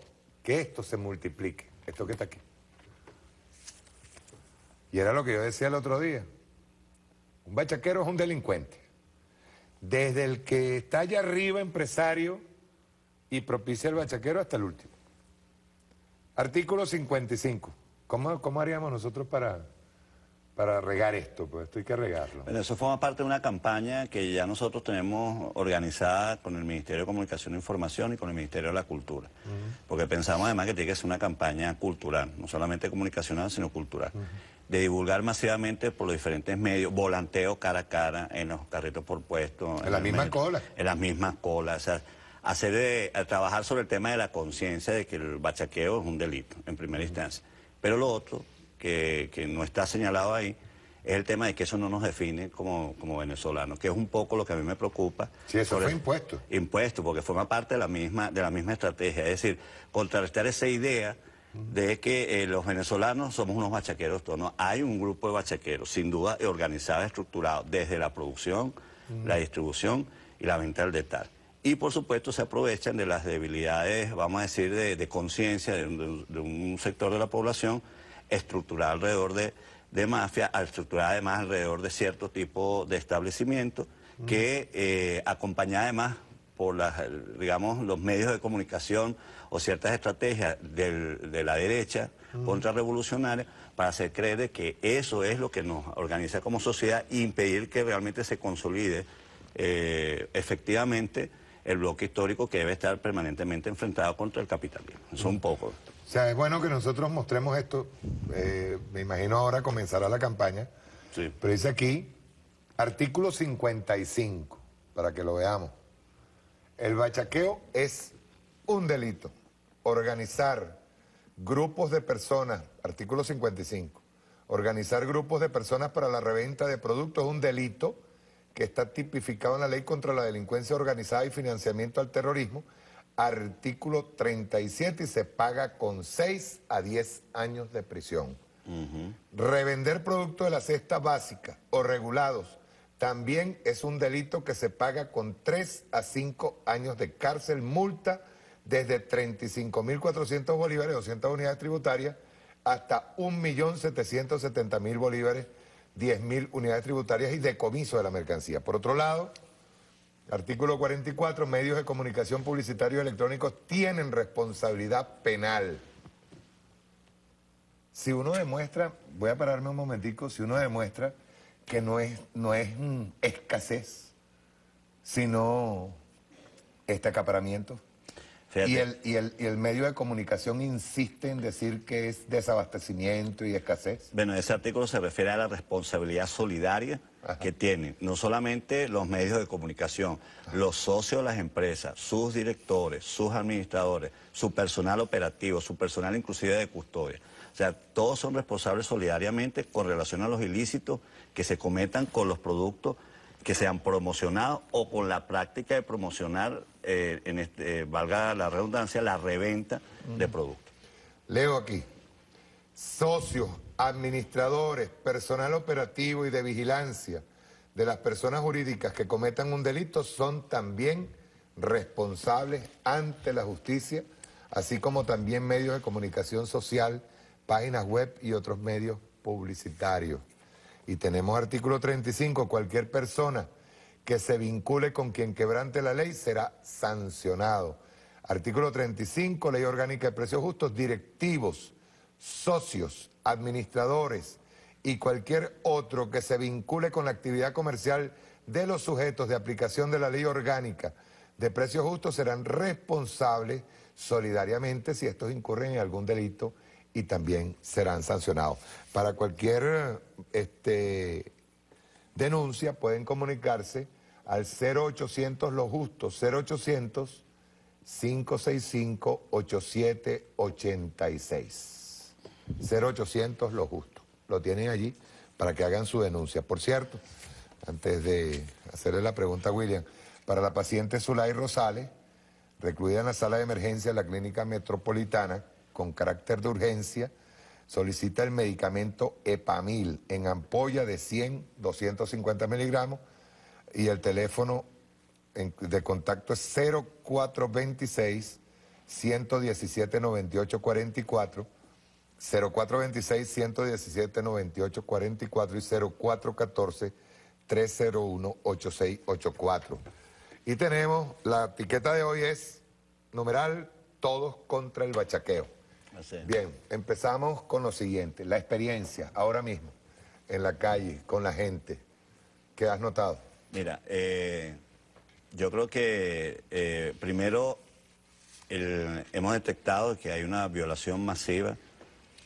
que esto se multiplique, esto que está aquí. Y era lo que yo decía el otro día. Un bachaquero es un delincuente. Desde el que está allá arriba, empresario, y propicia el bachaquero hasta el último. Artículo 55. ¿Cómo, cómo haríamos nosotros para, para regar esto? Pues esto hay que regarlo. Bueno, eso forma parte de una campaña que ya nosotros tenemos organizada con el Ministerio de Comunicación e Información y con el Ministerio de la Cultura. Porque pensamos además que tiene que ser una campaña cultural, no solamente comunicacional, sino cultural. De divulgar masivamente por los diferentes medios, volanteo cara a cara en los carritos por puesto. En la el misma metro, cola. En las mismas colas. O sea, hacer de- a trabajar sobre el tema de la conciencia de que el bachaqueo es un delito, en primera instancia. Pero lo otro, que, que no está señalado ahí, es el tema de que eso no nos define como, como venezolanos, que es un poco lo que a mí me preocupa. Sí, eso fue impuesto. Impuesto, porque forma parte de la misma, de la misma estrategia. Es decir, contrarrestar esa idea de que eh, los venezolanos somos unos bachaqueros todos. No, hay un grupo de bachaqueros, sin duda, organizado, estructurado, desde la producción, la distribución y la venta al detalle. Y por supuesto se aprovechan de las debilidades, vamos a decir, de, de conciencia de un sector de la población estructurada alrededor de, de mafia, estructurada además alrededor de cierto tipo de establecimiento que eh, acompañada además por las, digamos, los medios de comunicación o ciertas estrategias del- de la derecha contrarrevolucionaria para hacer creer de que eso es lo que nos organiza como sociedad e impedir que realmente se consolide eh, efectivamente el bloque histórico que debe estar permanentemente enfrentado contra el capitalismo. Eso un poco. O sea, es bueno que nosotros mostremos esto. eh, me imagino ahora comenzará la campaña. Pero dice aquí, artículo 55, para que lo veamos. El bachaqueo es un delito. Organizar grupos de personas, artículo 55. Organizar grupos de personas para la reventa de productos es un delito que está tipificado en la ley contra la delincuencia organizada y financiamiento al terrorismo, artículo 37, y se paga con 6 a 10 años de prisión. Revender productos de la cesta básica o regulados también es un delito que se paga con 3 a 5 años de cárcel, multa desde 35.400 bolívares, 200 unidades tributarias, hasta 1.770.000 bolívares, 10.000 unidades tributarias y decomiso de la mercancía. Por otro lado, artículo 44, medios de comunicación publicitarios electrónicos tienen responsabilidad penal. Si uno demuestra, voy a pararme un momentico, si uno demuestra que no es, no es escasez, sino este acaparamiento, y el, y, el, y el medio de comunicación insiste en decir que es desabastecimiento y escasez. Bueno, ese artículo se refiere a la responsabilidad solidaria que tienen no solamente los medios de comunicación, los socios de las empresas, sus directores, sus administradores, su personal operativo, su personal inclusive de custodia. O sea, todos son responsables solidariamente con relación a los ilícitos que se cometan con los productos que sean promocionados o con la práctica de promocionar, eh, en este, eh, valga la redundancia, la reventa de productos. Leo aquí, socios, administradores, personal operativo y de vigilancia de las personas jurídicas que cometan un delito son también responsables ante la justicia, así como también medios de comunicación social, páginas web y otros medios publicitarios. Y tenemos artículo 35, cualquier persona que se vincule con quien quebrante la ley será sancionado. Artículo 35, Ley Orgánica de Precios Justos, directivos, socios, administradores y cualquier otro que se vincule con la actividad comercial de los sujetos de aplicación de la Ley Orgánica de Precios Justos serán responsables solidariamente si estos incurren en algún delito y también serán sancionados. Para cualquier este, denuncia pueden comunicarse al 0800 Los Justos, 0800 565 8786. 0800 Los Justos. Lo tienen allí para que hagan su denuncia. Por cierto, antes de hacerle la pregunta a William, para la paciente Zulay Rosales, recluida en la sala de emergencia de la Clínica Metropolitana con carácter de urgencia, solicita el medicamento Epamil en ampolla de 100, 250 miligramos y el teléfono de contacto es 0426 117 98 44 0426 117 98 44 y 0414 301 8684. Y tenemos, la etiqueta de hoy es numeral todos contra el bachaqueo. Bien, empezamos con lo siguiente, la experiencia ahora mismo en la calle, con la gente. ¿Qué has notado? Mira, eh, yo creo que eh, primero hemos detectado que hay una violación masiva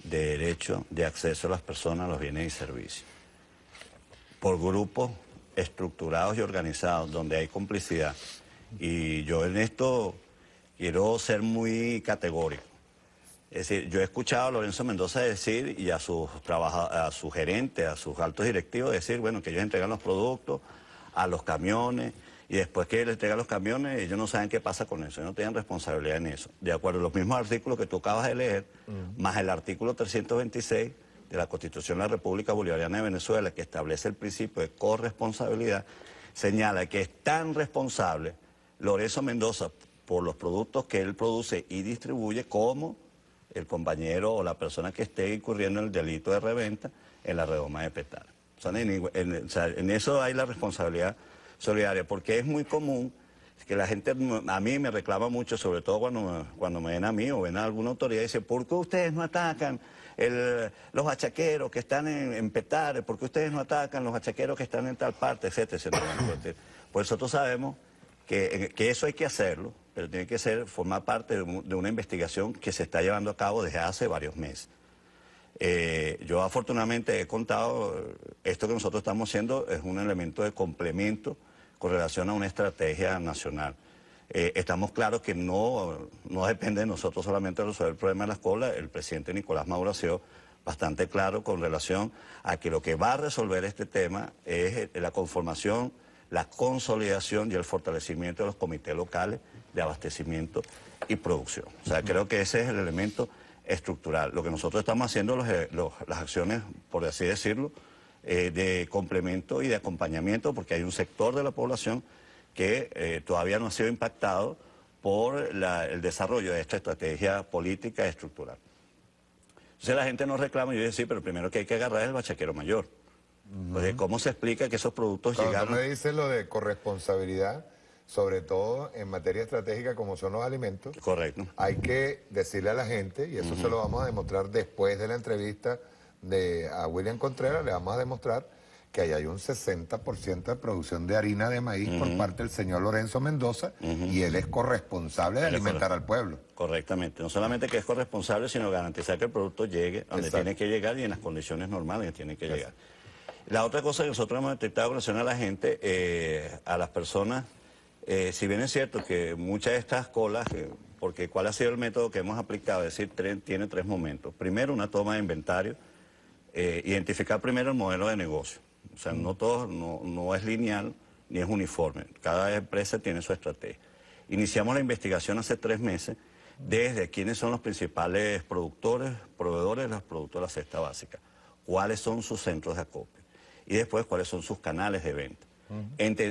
de derecho de acceso a las personas a los bienes y servicios por grupos estructurados y organizados, donde hay complicidad. Y yo en esto quiero ser muy categórico. Es decir, yo he escuchado a Lorenzo Mendoza decir y a sus, a sus gerentes, a sus altos directivos decir, bueno, que ellos entregan los productos a los camiones y después que les entregan los camiones, ellos no saben qué pasa con eso, ellos no tienen responsabilidad en eso. De acuerdo a los mismos artículos que tú acabas de leer, más el artículo 326 de la Constitución de la República Bolivariana de Venezuela, que establece el principio de corresponsabilidad, señala que es tan responsable Lorenzo Mendoza por los productos que él produce y distribuye como el compañero o la persona que esté incurriendo en el delito de reventa en la redoma de En, eso hay la responsabilidad solidaria, porque es muy común que la gente a mí me reclama mucho, sobre todo cuando, cuando me ven a mí o ven a alguna autoridad, y dice, ¿por qué ustedes no atacan los bachaqueros que están en, en Petare, por qué ustedes no atacan los bachaqueros que están en tal parte, etcétera, etcétera? Pues nosotros sabemos que, que, eso hay que hacerlo, pero tiene que ser, formar parte de, una investigación que se está llevando a cabo desde hace varios meses. Eh, yo afortunadamente he contado, esto que nosotros estamos haciendo es un elemento de complemento con relación a una estrategia nacional. Eh, estamos claros que no, no depende de nosotros solamente resolver el problema de la escuela. El presidente Nicolás Maduro ha sido bastante claro con relación a que lo que va a resolver este tema es eh, la conformación, la consolidación y el fortalecimiento de los comités locales de abastecimiento y producción. O sea, creo que ese es el elemento estructural. Lo que nosotros estamos haciendo, eh, las acciones, por así decirlo, de complemento y de acompañamiento, porque hay un sector de la población que eh, todavía no ha sido impactado por el desarrollo de esta estrategia política estructural. Entonces la gente nos reclama y yo digo, sí, pero primero que hay que agarrar es el bachaquero mayor. ¿cómo se explica que esos productos Cuando llegaron...? me dice lo de corresponsabilidad, sobre todo en materia estratégica como son los alimentos. Correcto. Hay que decirle a la gente, y eso se lo vamos a demostrar después de la entrevista de, a William Contreras, le vamos a demostrar que ahí hay un 60% de producción de harina de maíz por parte del señor Lorenzo Mendoza y él es corresponsable de alimentar al pueblo. Correctamente, no solamente que es corresponsable, sino garantizar que el producto llegue donde tiene que llegar y en las condiciones normales que tiene que llegar. La otra cosa que nosotros hemos detectado relación a la gente, eh, a las personas, eh, si bien es cierto que muchas de estas colas, eh, porque ¿cuál ha sido el método que hemos aplicado? Es decir, tiene tres momentos. Primero, una toma de inventario, identificar primero el modelo de negocio. O sea, no todo, no, es lineal ni es uniforme. Cada empresa tiene su estrategia. Iniciamos la investigación hace tres meses desde quiénes son los principales productores, proveedores de los productos de la cesta básica, cuáles son sus centros de acopio y después cuáles son sus canales de venta.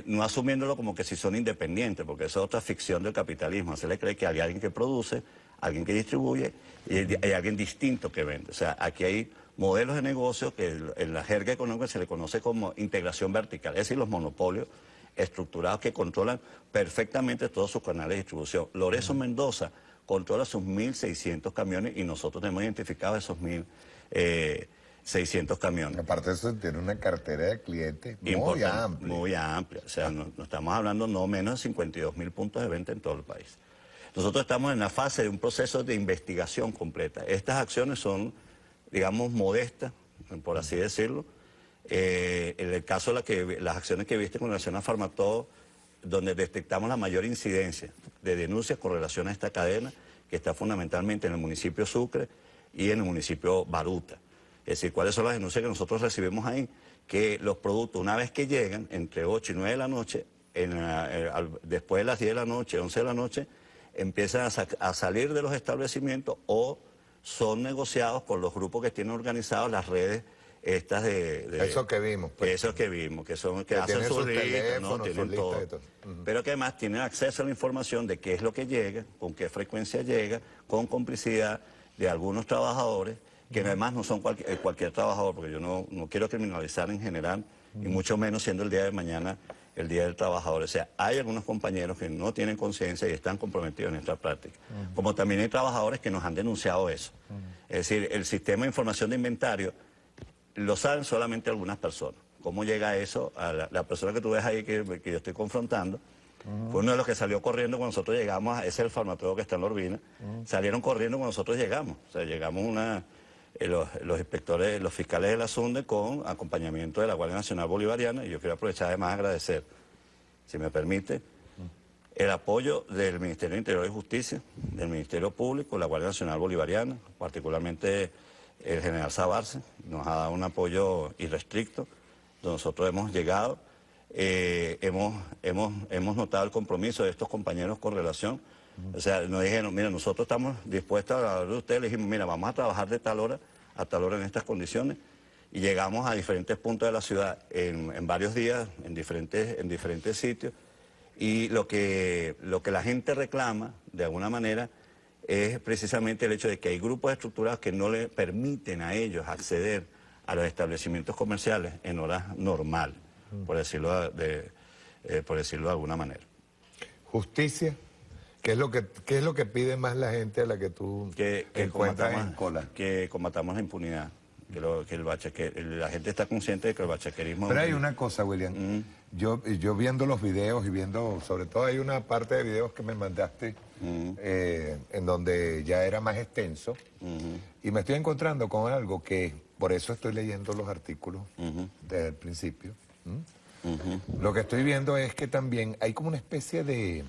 No asumiéndolo como que si son independientes, porque esa es otra ficción del capitalismo. Se le cree que hay alguien que produce, alguien que distribuye y hay alguien distinto que vende. O sea, aquí hay modelos de negocio que en la jerga económica se le conoce como integración vertical, es decir, los monopolios estructurados que controlan perfectamente todos sus canales de distribución. Lorenzo Mendoza controla sus 1.600 camiones y nosotros tenemos identificado esos 1.600 camiones. Aparte de eso, tiene una cartera de clientes muy amplia. Muy amplia. O sea, no, estamos hablando no menos de 52 mil puntos de venta en todo el país. Nosotros estamos en la fase de un proceso de investigación completa. Estas acciones son, digamos, modestas, por así decirlo. Eh, en el caso de la que, las acciones que viste con relación a Farmatodo, donde detectamos la mayor incidencia de denuncias con relación a esta cadena, que está fundamentalmente en el municipio Sucre y en el municipio Baruta. Es decir, ¿cuáles son las denuncias que nosotros recibimos ahí? Que los productos, una vez que llegan, entre 8 y 9 de la noche, eh, después de las 10 de la noche, 11 de la noche, empiezan a, salir de los establecimientos o son negociados por los grupos que tienen organizados las redes estas de, eso que vimos pues. eso que vimos que son que, hacen sus listas ¿no? tienen todo, pero que además tienen acceso a la información de qué es lo que llega con qué frecuencia llega con complicidad de algunos trabajadores que además no son eh, cualquier, trabajador porque yo no, no quiero criminalizar en general y mucho menos siendo el día de mañana el Día del Trabajador. O sea, hay algunos compañeros que no tienen conciencia y están comprometidos en esta práctica. Como también hay trabajadores que nos han denunciado eso. Es decir, el sistema de información de inventario lo saben solamente algunas personas. ¿Cómo llega eso a la, persona que tú ves ahí que, yo estoy confrontando? Fue uno de los que salió corriendo cuando nosotros llegamos, ese es el farmacéutico que está en la Urbina, salieron corriendo cuando nosotros llegamos. O sea, llegamos una, eh, los, inspectores, los fiscales de la SUNDE con acompañamiento de la Guardia Nacional Bolivariana. Y yo quiero aprovechar además a agradecer, si me permite, el apoyo del Ministerio de Interior y Justicia, del Ministerio Público, la Guardia Nacional Bolivariana, particularmente el general Sabarce, nos ha dado un apoyo irrestricto, nosotros hemos llegado, eh, hemos, hemos, hemos notado el compromiso de estos compañeros con relación, o sea, nos dijeron, mira, nosotros estamos dispuestos a hablar de ustedes, le dijimos, mira, vamos a trabajar de tal hora a tal hora en estas condiciones, y llegamos a diferentes puntos de la ciudad en, varios días, en diferentes, en diferentes sitios, y lo que, lo que la gente reclama, de alguna manera, es precisamente el hecho de que hay grupos estructurados que no le permiten a ellos acceder a los establecimientos comerciales en horas normales, mm. por, decirlo de, eh, por decirlo de alguna manera. Justicia. ¿Qué es lo que, qué es lo que pide más la gente a la que tú que, encuentras en cola? Que combatamos la impunidad. Que, lo, que el la gente está consciente de que el bachaquerismo... Pero hay una cosa, William. Mm. Yo, yo viendo los videos y viendo, sobre todo hay una parte de videos que me mandaste eh, en donde ya era más extenso, y me estoy encontrando con algo que, por eso estoy leyendo los artículos desde el principio. Lo que estoy viendo es que también hay como una especie de,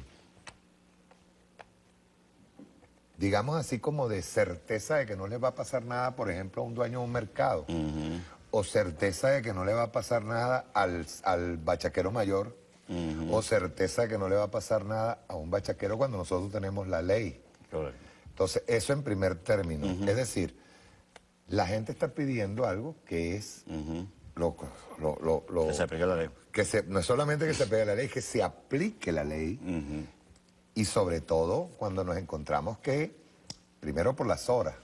digamos así como de certeza de que no le va a pasar nada, por ejemplo, a un dueño de un mercado, o certeza de que no le va a pasar nada al, al bachaquero mayor o certeza que no le va a pasar nada a un bachaquero cuando nosotros tenemos la ley. Entonces, eso en primer término. Es decir, la gente está pidiendo algo que es lo, que se aplique la ley. Que no es solamente que se aplique la ley, que se aplique la ley. Y sobre todo cuando nos encontramos que, primero por las horas,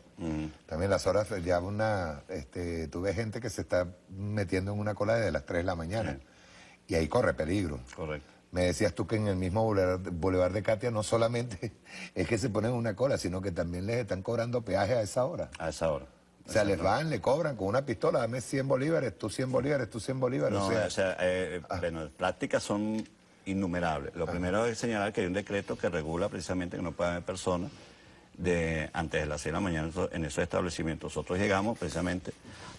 también las horas, ya una, este, tuve gente que se está metiendo en una cola desde las 3 de la mañana y ahí corre peligro. Correcto. Me decías tú que en el mismo Boulevard de Katia no solamente es que se ponen una cola, sino que también les están cobrando peaje a esa hora. A esa hora. O sea, les van, le cobran con una pistola, dame 100 bolívares, tú 100 bolívares, tú 100 bolívares. No, o sea, eh, ah. bueno, las prácticas son innumerables. Lo primero es señalar que hay un decreto que regula precisamente que no puede haber personas de, antes de las 6 de la mañana en esos establecimientos. Nosotros llegamos precisamente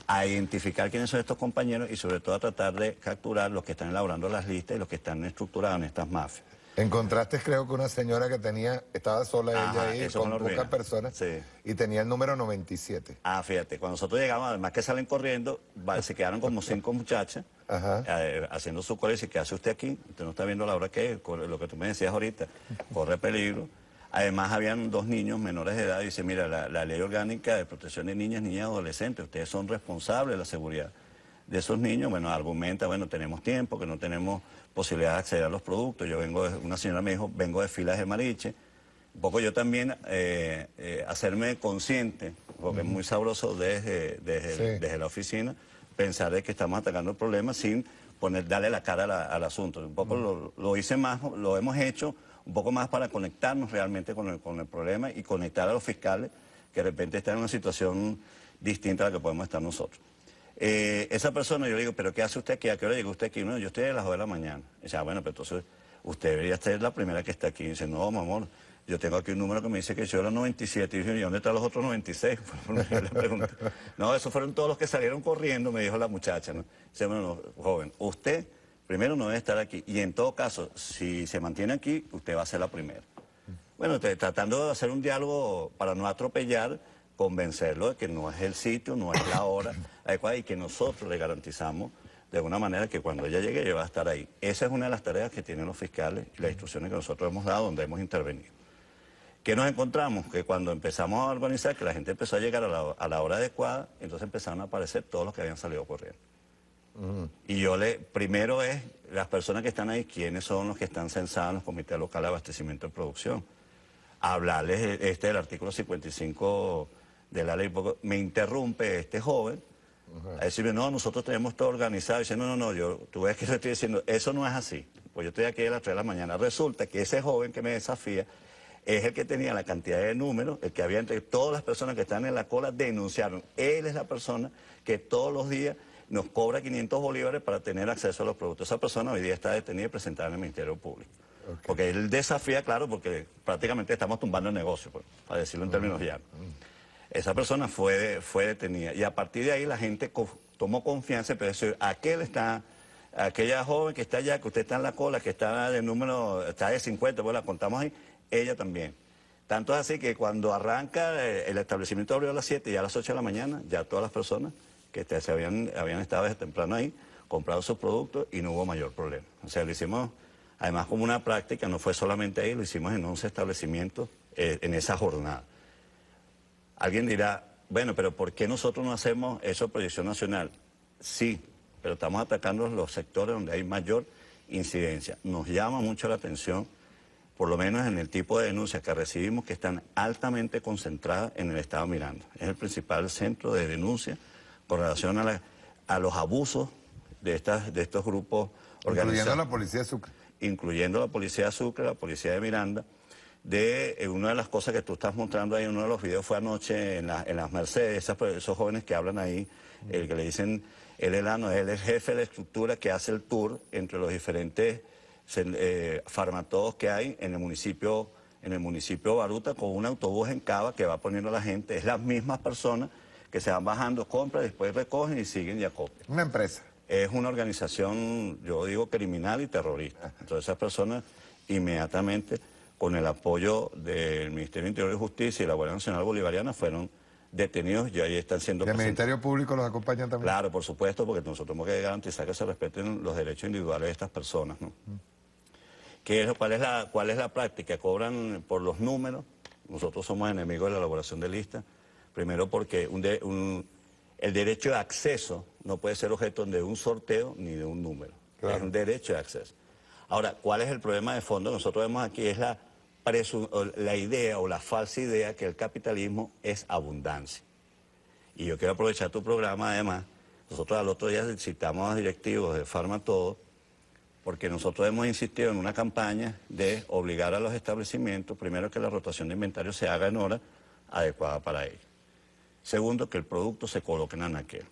a identificar quiénes son estos compañeros y sobre todo a tratar de capturar los que están elaborando las listas y los que están estructurados en estas mafias. Encontraste creo que una señora que tenía, estaba sola ella ahí con pocas personas y tenía el número 97. Ah, fíjate, cuando nosotros llegamos, además que salen corriendo, se quedaron como cinco muchachas eh, haciendo su cola y dice, ¿qué hace usted aquí? Usted no está viendo la hora que es, lo que tú me decías ahorita, corre peligro. Además, habían dos niños menores de edad y dice, mira, la, ley orgánica de protección de niñas, niñas y adolescentes, ustedes son responsables de la seguridad de esos niños. Bueno, argumenta, bueno, tenemos tiempo, que no tenemos posibilidad de acceder a los productos. Yo vengo, de, una señora me dijo, vengo de filas de Mariche. Un poco yo también eh, eh, hacerme consciente, porque es muy sabroso desde, desde, desde la oficina, pensar de que estamos atacando el problema sin poner, darle la cara al asunto. Un poco lo, hice más, lo hemos hecho un poco más para conectarnos realmente con el, con el problema y conectar a los fiscales que de repente están en una situación distinta a la que podemos estar nosotros. Eh, esa persona, yo le digo, ¿pero qué hace usted aquí? ¿A qué hora llega usted aquí? No, yo estoy a las 2 de la mañana. Y dice, ah, bueno, pero entonces usted debería ser la primera que está aquí. Y dice, no, mi amor, yo tengo aquí un número que me dice que yo era 97. Y dice, ¿y dónde están los otros 96? no, esos fueron todos los que salieron corriendo, me dijo la muchacha. ¿no? Dice, bueno, joven, usted primero no debe estar aquí. Y en todo caso, si se mantiene aquí, usted va a ser la primera. Bueno, tratando de hacer un diálogo para no atropellar, convencerlo de que no es el sitio, no es la hora adecuada y que nosotros le garantizamos de alguna manera que cuando ella llegue ella va a estar ahí. Esa es una de las tareas que tienen los fiscales y las instrucciones que nosotros hemos dado donde hemos intervenido. ¿Qué nos encontramos? Que cuando empezamos a organizar, que la gente empezó a llegar a la, hora adecuada, entonces empezaron a aparecer todos los que habían salido corriendo. Y yo le, primero es las personas que están ahí, quiénes son los que están censados en los comités locales de abastecimiento de producción. Hablarles este del artículo 55 de la ley, me interrumpe este joven a decirme, no, nosotros tenemos todo organizado. Y dice, no, no, no, yo, tú ves que le estoy diciendo, eso no es así. Pues yo estoy aquí a las 3 de la mañana. Resulta que ese joven que me desafía es el que tenía la cantidad de números, el que había entre todas las personas que están en la cola denunciaron. Él es la persona que todos los días nos cobra 500 bolívares para tener acceso a los productos. Esa persona hoy día está detenida y presentada en el Ministerio Público. Porque él desafía, claro, porque prácticamente estamos tumbando el negocio, pues, para decirlo en términos llanos. Esa persona fue, fue detenida y a partir de ahí la gente tomó confianza, pero decir, aquel está, aquella joven que está allá, que usted está en la cola, que está de número, está de 50, pues la contamos ahí, ella también. Tanto es así que cuando arranca eh, el establecimiento abrió a las 7 y a las 8 de la mañana, ya todas las personas que se habían, habían estado desde temprano ahí, comprado sus productos y no hubo mayor problema. O sea, lo hicimos, además como una práctica, no fue solamente ahí, lo hicimos en 11 establecimientos eh, en esa jornada. Alguien dirá, bueno, pero ¿por qué nosotros no hacemos eso de proyección nacional? Sí, pero estamos atacando los sectores donde hay mayor incidencia. Nos llama mucho la atención, por lo menos en el tipo de denuncias que recibimos, que están altamente concentradas en el Estado Miranda. Es el principal centro de denuncia con relación a, los abusos de, estas, de estos grupos organizados. Incluyendo la Policía de Sucre. Incluyendo la Policía de Sucre, la Policía de Miranda de eh, una de las cosas que tú estás mostrando ahí en uno de los videos fue anoche en, las Mercedes, esos, jóvenes que hablan ahí, el que le dicen, él es, él es el jefe de la estructura que hace el tour entre los diferentes eh, farmatodos que hay en el municipio en el municipio de Baruta con un autobús en Cava que va poniendo a la gente, es las mismas personas que se van bajando, compran, después recogen y siguen y acopian. Una empresa. Es una organización, yo digo, criminal y terrorista. Entonces esas personas inmediatamente con el apoyo del Ministerio de Interior y Justicia y la Guardia Nacional Bolivariana, fueron detenidos y ahí están siendo... ¿El Ministerio Público los acompaña también? Claro, por supuesto, porque nosotros tenemos que garantizar que se respeten los derechos individuales de estas personas. ¿no? Es, cuál, es la, ¿Cuál es la práctica? Cobran por los números. Nosotros somos enemigos de la elaboración de listas. Primero porque el derecho de acceso no puede ser objeto de un sorteo ni de un número. Es un derecho de acceso. Ahora, ¿cuál es el problema de fondo? Nosotros vemos aquí es la la idea o la falsa idea que el capitalismo es abundancia. Y yo quiero aprovechar tu programa, además, nosotros al otro día citamos a los directivos de Todo, porque nosotros hemos insistido en una campaña de obligar a los establecimientos, primero, que la rotación de inventario se haga en hora adecuada para ellos. Segundo, que el producto se coloque en anaquel.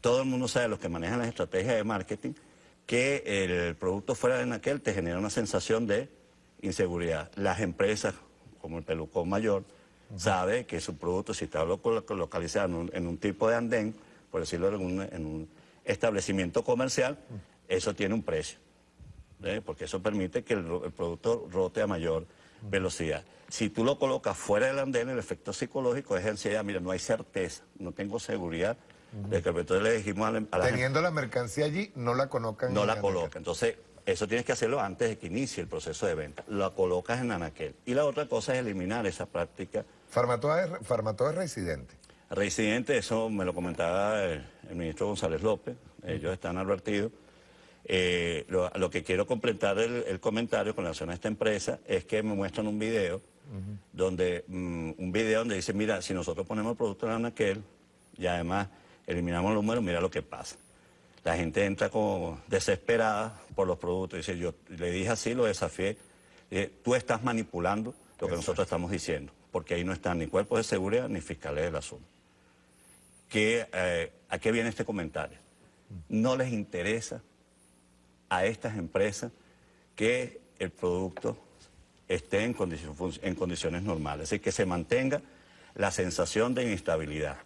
Todo el mundo sabe, los que manejan las estrategias de marketing, que el producto fuera de anaquel te genera una sensación de inseguridad. Las empresas, como el Pelucón Mayor, sabe que su producto, si está localizado en un, tipo de andén, por decirlo en un, establecimiento comercial, eso tiene un precio. Porque eso permite que el, producto rote a mayor velocidad. Si tú lo colocas fuera del andén, el efecto psicológico es ansiedad. Mira, no hay certeza, no tengo seguridad de que entonces le dijimos a la, Teniendo la mercancía allí, no la colocan. No la coloca. Entonces, eso tienes que hacerlo antes de que inicie el proceso de venta. Lo colocas en anaquel. Y la otra cosa es eliminar esa práctica. Farmatoa es, residente. Residente, eso me lo comentaba el, ministro González López. Ellos están advertidos. Eh, lo, que quiero completar el, comentario con relación a esta empresa es que me muestran un video, donde mm, un video donde dice, mira, si nosotros ponemos el producto en anaquel y además eliminamos el número, mira lo que pasa. La gente entra como desesperada por los productos. Dice, yo le dije así, lo desafié. Tú estás manipulando lo que nosotros estamos diciendo, porque ahí no están ni cuerpos de seguridad ni fiscales del asunto. ¿Qué, eh, ¿A qué viene este comentario? No les interesa a estas empresas que el producto esté en, en condiciones normales, es decir, que se mantenga la sensación de inestabilidad,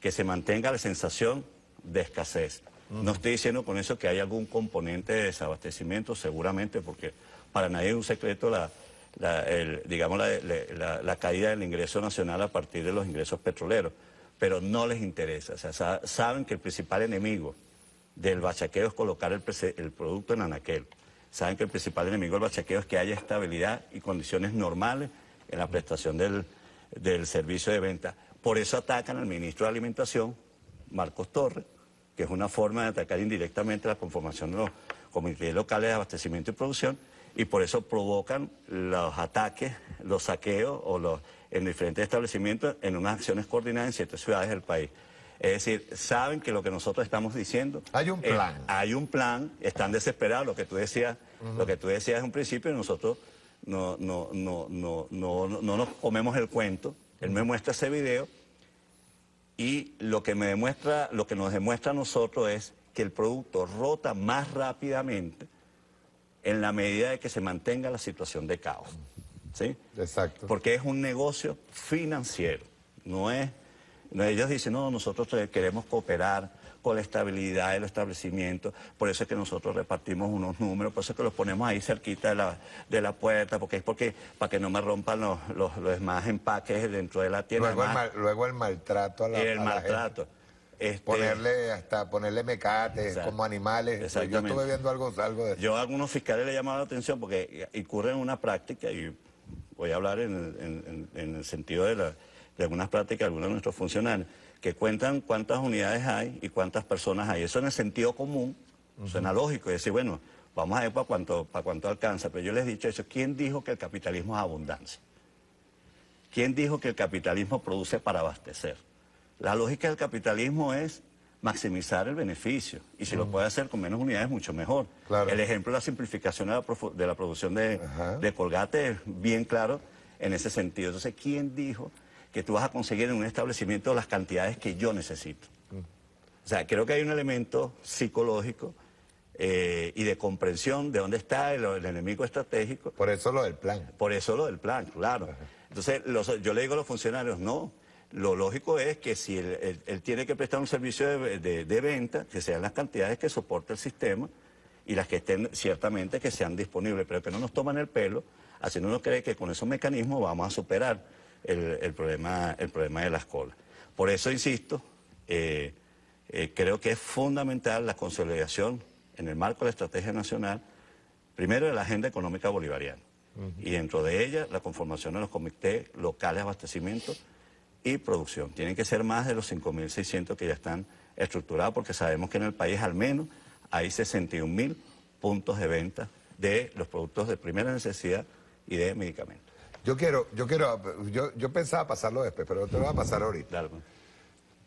que se mantenga la sensación de escasez. No estoy diciendo con eso que hay algún componente de desabastecimiento, seguramente, porque para nadie es un secreto la, digamos la, caída del ingreso nacional a partir de los ingresos petroleros, pero no les interesa. O sea, saben que el principal enemigo del bachaqueo es colocar el, el producto en anaquel. Saben que el principal enemigo del bachaqueo es que haya estabilidad y condiciones normales en la prestación del, servicio de venta. Por eso atacan al ministro de Alimentación, Marcos Torres, que es una forma de atacar indirectamente la conformación de los comités locales de abastecimiento y producción, y por eso provocan los ataques, los saqueos o los, en diferentes establecimientos en unas acciones coordinadas en siete ciudades del país. Es decir, saben que lo que nosotros estamos diciendo... Hay un plan. hay un plan, están desesperados, lo que tú decías, lo que tú decías en un principio, nosotros no, no, no, no, no, no nos comemos el cuento. Él me muestra ese video y lo que me demuestra, lo que nos demuestra a nosotros es que el producto rota más rápidamente en la medida de que se mantenga la situación de caos. ¿Sí? Exacto. Porque es un negocio financiero, no es ellos dicen, no, nosotros queremos cooperar con la estabilidad del establecimiento, por eso es que nosotros repartimos unos números, por eso es que los ponemos ahí cerquita de la, de la puerta, porque es porque para que no me rompan los, los, demás empaques dentro de la tienda. Luego, el, maltrato a la, el maltrato. Este, ponerle hasta ponerle mecates como animales. Yo estuve viendo algo, algo de. Yo a algunos fiscales le he llamado la atención porque incurren en una práctica, y voy a hablar en el sentido de la de algunas prácticas de algunos de nuestros funcionarios, que cuentan cuántas unidades hay y cuántas personas hay. Eso en el sentido común suena lógico y decir, bueno, vamos a ver para cuánto, para cuánto alcanza. Pero yo les he dicho eso, ¿quién dijo que el capitalismo es abundancia? ¿Quién dijo que el capitalismo produce para abastecer? La lógica del capitalismo es maximizar el beneficio y si lo puede hacer con menos unidades mucho mejor. El ejemplo de la simplificación de la, producción de, de colgate es bien claro en ese sentido. Entonces, ¿quién dijo que tú vas a conseguir en un establecimiento las cantidades que yo necesito. O sea, creo que hay un elemento psicológico eh, y de comprensión de dónde está el, enemigo estratégico. Por eso lo del plan. Por eso lo del plan, claro. Entonces, yo le digo a los funcionarios, no, lo lógico es que si él, tiene que prestar un servicio de, de, venta, que sean las cantidades que soporte el sistema y las que estén ciertamente que sean disponibles, pero que no nos toman el pelo, así no nos cree que con esos mecanismos vamos a superar el, problema, el problema de las colas. Por eso, insisto, eh, eh, creo que es fundamental la consolidación en el marco de la estrategia nacional, primero de la agenda económica bolivariana, y dentro de ella la conformación de los comités locales de abastecimiento y producción. Tienen que ser más de los 5.600 que ya están estructurados, porque sabemos que en el país al menos hay 61.000 puntos de venta de los productos de primera necesidad y de medicamentos. Yo quiero, yo quiero, yo, yo pensaba pasarlo después, pero te lo voy a pasar ahorita. Pues.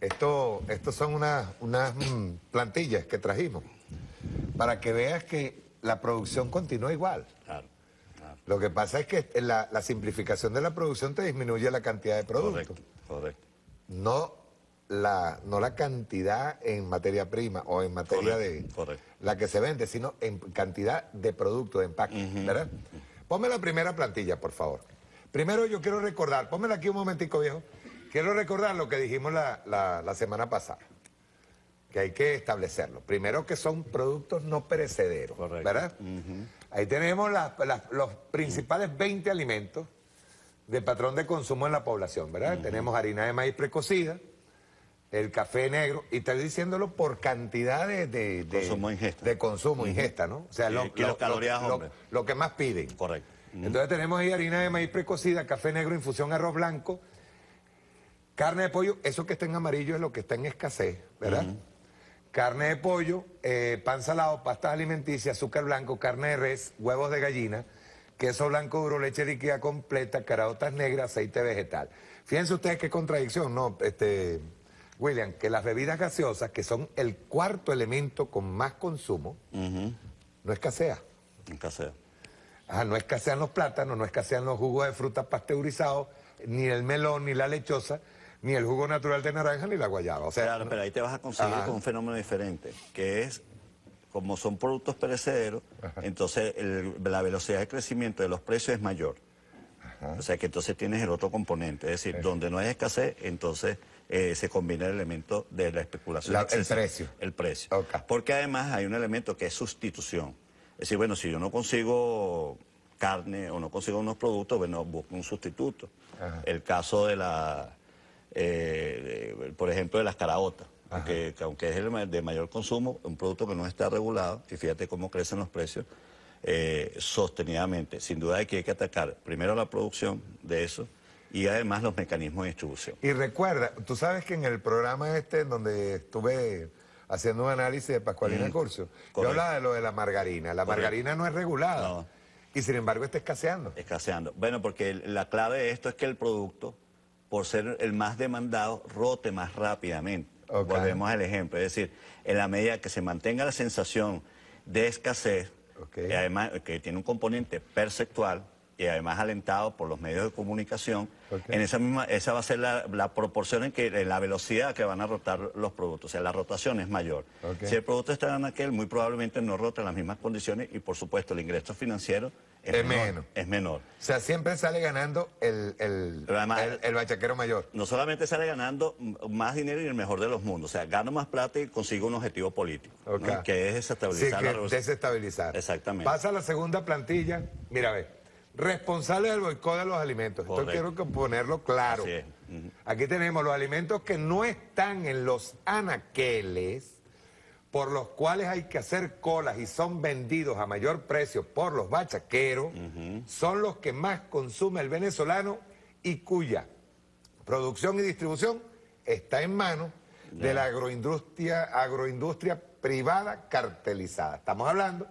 Esto, estos son unas, unas mm, plantillas que trajimos para que veas que la producción continúa igual. Lo que pasa es que la, simplificación de la producción te disminuye la cantidad de productos. Correcto, No la, no la cantidad en materia prima o en materia de la que se vende, sino en cantidad de productos, de empaque, ¿verdad? Ponme la primera plantilla, por favor. Primero yo quiero recordar, pónmela aquí un momentico viejo, quiero recordar lo que dijimos la, semana pasada, que hay que establecerlo. Primero que son productos no perecederos, ¿verdad? Ahí tenemos los principales 20 alimentos de patrón de consumo en la población, ¿verdad? Tenemos harina de maíz precocida, el café negro, y estoy diciéndolo por cantidad de, de, consumo ingesta. de consumo, ingesta, ¿no? O sea, lo, lo, que más piden. Correcto. Entonces tenemos ahí harina de maíz precocida, café negro, infusión arroz blanco, carne de pollo, eso que está en amarillo es lo que está en escasez, ¿verdad? Carne de pollo, eh, pan salado, pastas alimenticias, azúcar blanco, carne de res, huevos de gallina, queso blanco duro, leche líquida completa, caraotas negras, aceite vegetal. Fíjense ustedes qué contradicción, ¿no? Este, William, que las bebidas gaseosas, que son el cuarto elemento con más consumo, no escasea. No escasea. Ajá, no escasean los plátanos, no escasean los jugos de fruta pasteurizados, ni el melón, ni la lechosa, ni el jugo natural de naranja, ni la guayaba. O sea, Claro, pero ahí te vas a conseguir Ajá. con un fenómeno diferente, que es, como son productos perecederos, entonces el- la velocidad de crecimiento de los precios es mayor. O sea que entonces tienes el otro componente, es decir, donde no hay escasez, entonces eh, se combina el elemento de la especulación. La- el precio. El precio. Porque además hay un elemento que es sustitución. Es decir, bueno, si yo no consigo carne o no consigo unos productos, bueno, busco un sustituto. El caso de la, eh, de- por ejemplo, de las caraotas, que aunque es el de mayor consumo, un producto que no está regulado, y fíjate cómo crecen los precios eh, sostenidamente. Sin duda hay que, hay que atacar primero la producción de eso y además los mecanismos de distribución. Y recuerda, tú sabes que en el programa este, donde estuve haciendo un análisis de Pascualina Mm, Curcio, yo hablaba de lo de la margarina. La Correcto. margarina no es regulada. Y sin embargo está escaseando. Escaseando. Bueno, porque la clave de esto es que el producto, por ser el más demandado, rote más rápidamente. Volvemos al ejemplo. Es decir, en la medida que se mantenga la sensación de escasez, y además que tiene un componente perceptual y además alentado por los medios de comunicación, en esa misma, esa va a ser la, la proporción en que en la velocidad que van a rotar los productos. O sea, la rotación es mayor. Si el producto está en aquel, muy probablemente no rota en las mismas condiciones y por supuesto el ingreso financiero es, Es menor, menos. Es menor. O sea, siempre sale ganando el, el, el, el bachaquero mayor. No solamente sale ganando más dinero y el mejor de los mundos, o sea, gana más plata y consigue un objetivo político, que es Sí, desestabilizar que la revolución. desestabilizar. Exactamente. Pasa a la segunda plantilla. Mira, ve. Responsable del boicot de los alimentos. Esto quiero ponerlo claro. Aquí tenemos los alimentos que no están en los anaqueles, por los cuales hay que hacer colas y son vendidos a mayor precio por los bachaqueros, son los que más consume el venezolano y cuya producción y distribución está en manos de la agroindustria, agroindustria privada cartelizada. Estamos hablando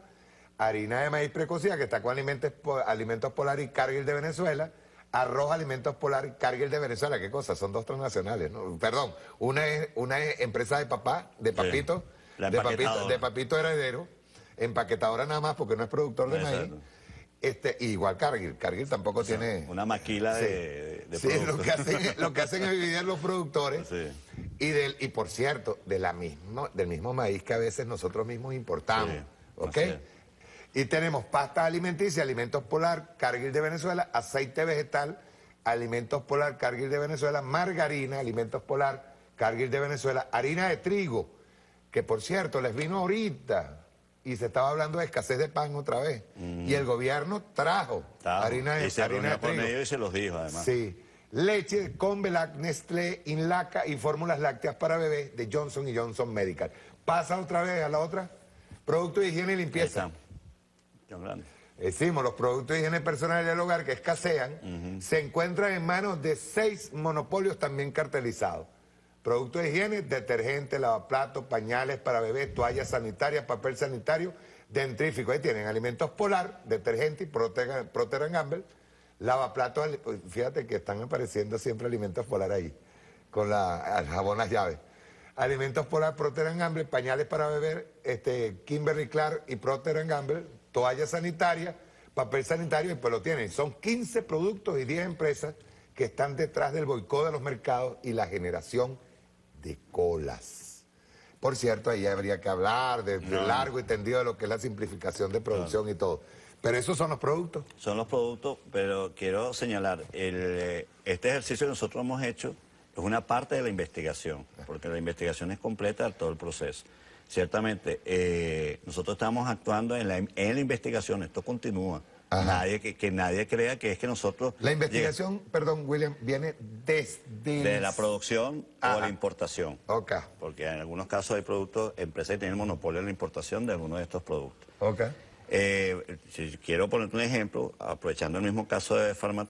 harina de maíz precocida que está con Alimentos, Alimentos Polar y Cargill de Venezuela, arroz Alimentos Polar y Cargill de Venezuela, ¿qué cosa? Son dos transnacionales, ¿no? Perdón, una es, una es empresa de papá, de papito, de papito, empaquetadora. de papito heredero, empaquetadora nada más porque no es productor de maíz. Este, y igual Cargill, Cargill tampoco tiene... Una maquila Sí. de, de Sí, lo que hacen, lo que hacen es dividir los productores. Y, del, y por cierto, de la misma, del mismo maíz que a veces nosotros mismos importamos. ¿Ok? Y tenemos pasta alimenticia, alimentos polar, Cargill de Venezuela, aceite vegetal, alimentos polar, Cargill de Venezuela, margarina, alimentos polar, Cargill de Venezuela, harina de trigo, que por cierto les vino ahorita y se estaba hablando de escasez de pan otra vez. Y el gobierno trajo harina de, y se harina de con trigo. ellos y se los dijo además. Sí. Leche, Convelac, Nestlé, Inlaca y fórmulas lácteas para bebés de Johnson y Johnson Medical. Pasa otra vez a la otra. Productos de higiene y limpieza. Decimos, los productos de higiene personal del hogar que escasean se encuentran en manos de seis monopolios también cartelizados. Productos de higiene, detergente, lavaplatos, pañales para bebés, toallas sanitarias, papel sanitario, dentrífico. Ahí tienen alimentos polar, detergente y Procter Gamble, lavaplatos. pues, Fíjate que están apareciendo siempre alimentos polar ahí, con la jabón las llaves. Alimentos polar, Procter Gamble, pañales para beber, este, Kimberly Clark y Procter Gamble, toallas sanitarias, papel sanitario y pues lo tienen. Son 15 productos y 10 empresas que están detrás del boicot de los mercados y la generación de colas. Por cierto, ahí habría que hablar de, No. largo y tendido de lo que es la simplificación de producción y todo. Pero esos son los productos. Son los productos, pero quiero señalar, el, eh, este ejercicio que nosotros hemos hecho es una parte de la investigación, porque la investigación es completa de todo el proceso. Ciertamente, eh, nosotros estamos actuando en la, en la investigación, esto continúa. Nadie que, que nadie crea que es que nosotros... La investigación, perdón, William, viene desde... De la producción o Ajá. la importación. Ok. Porque en algunos casos hay productos, empresas que tienen monopolio en la importación de algunos de estos productos. Ok. Eh, si quiero ponerte un ejemplo, aprovechando el mismo caso de Pharma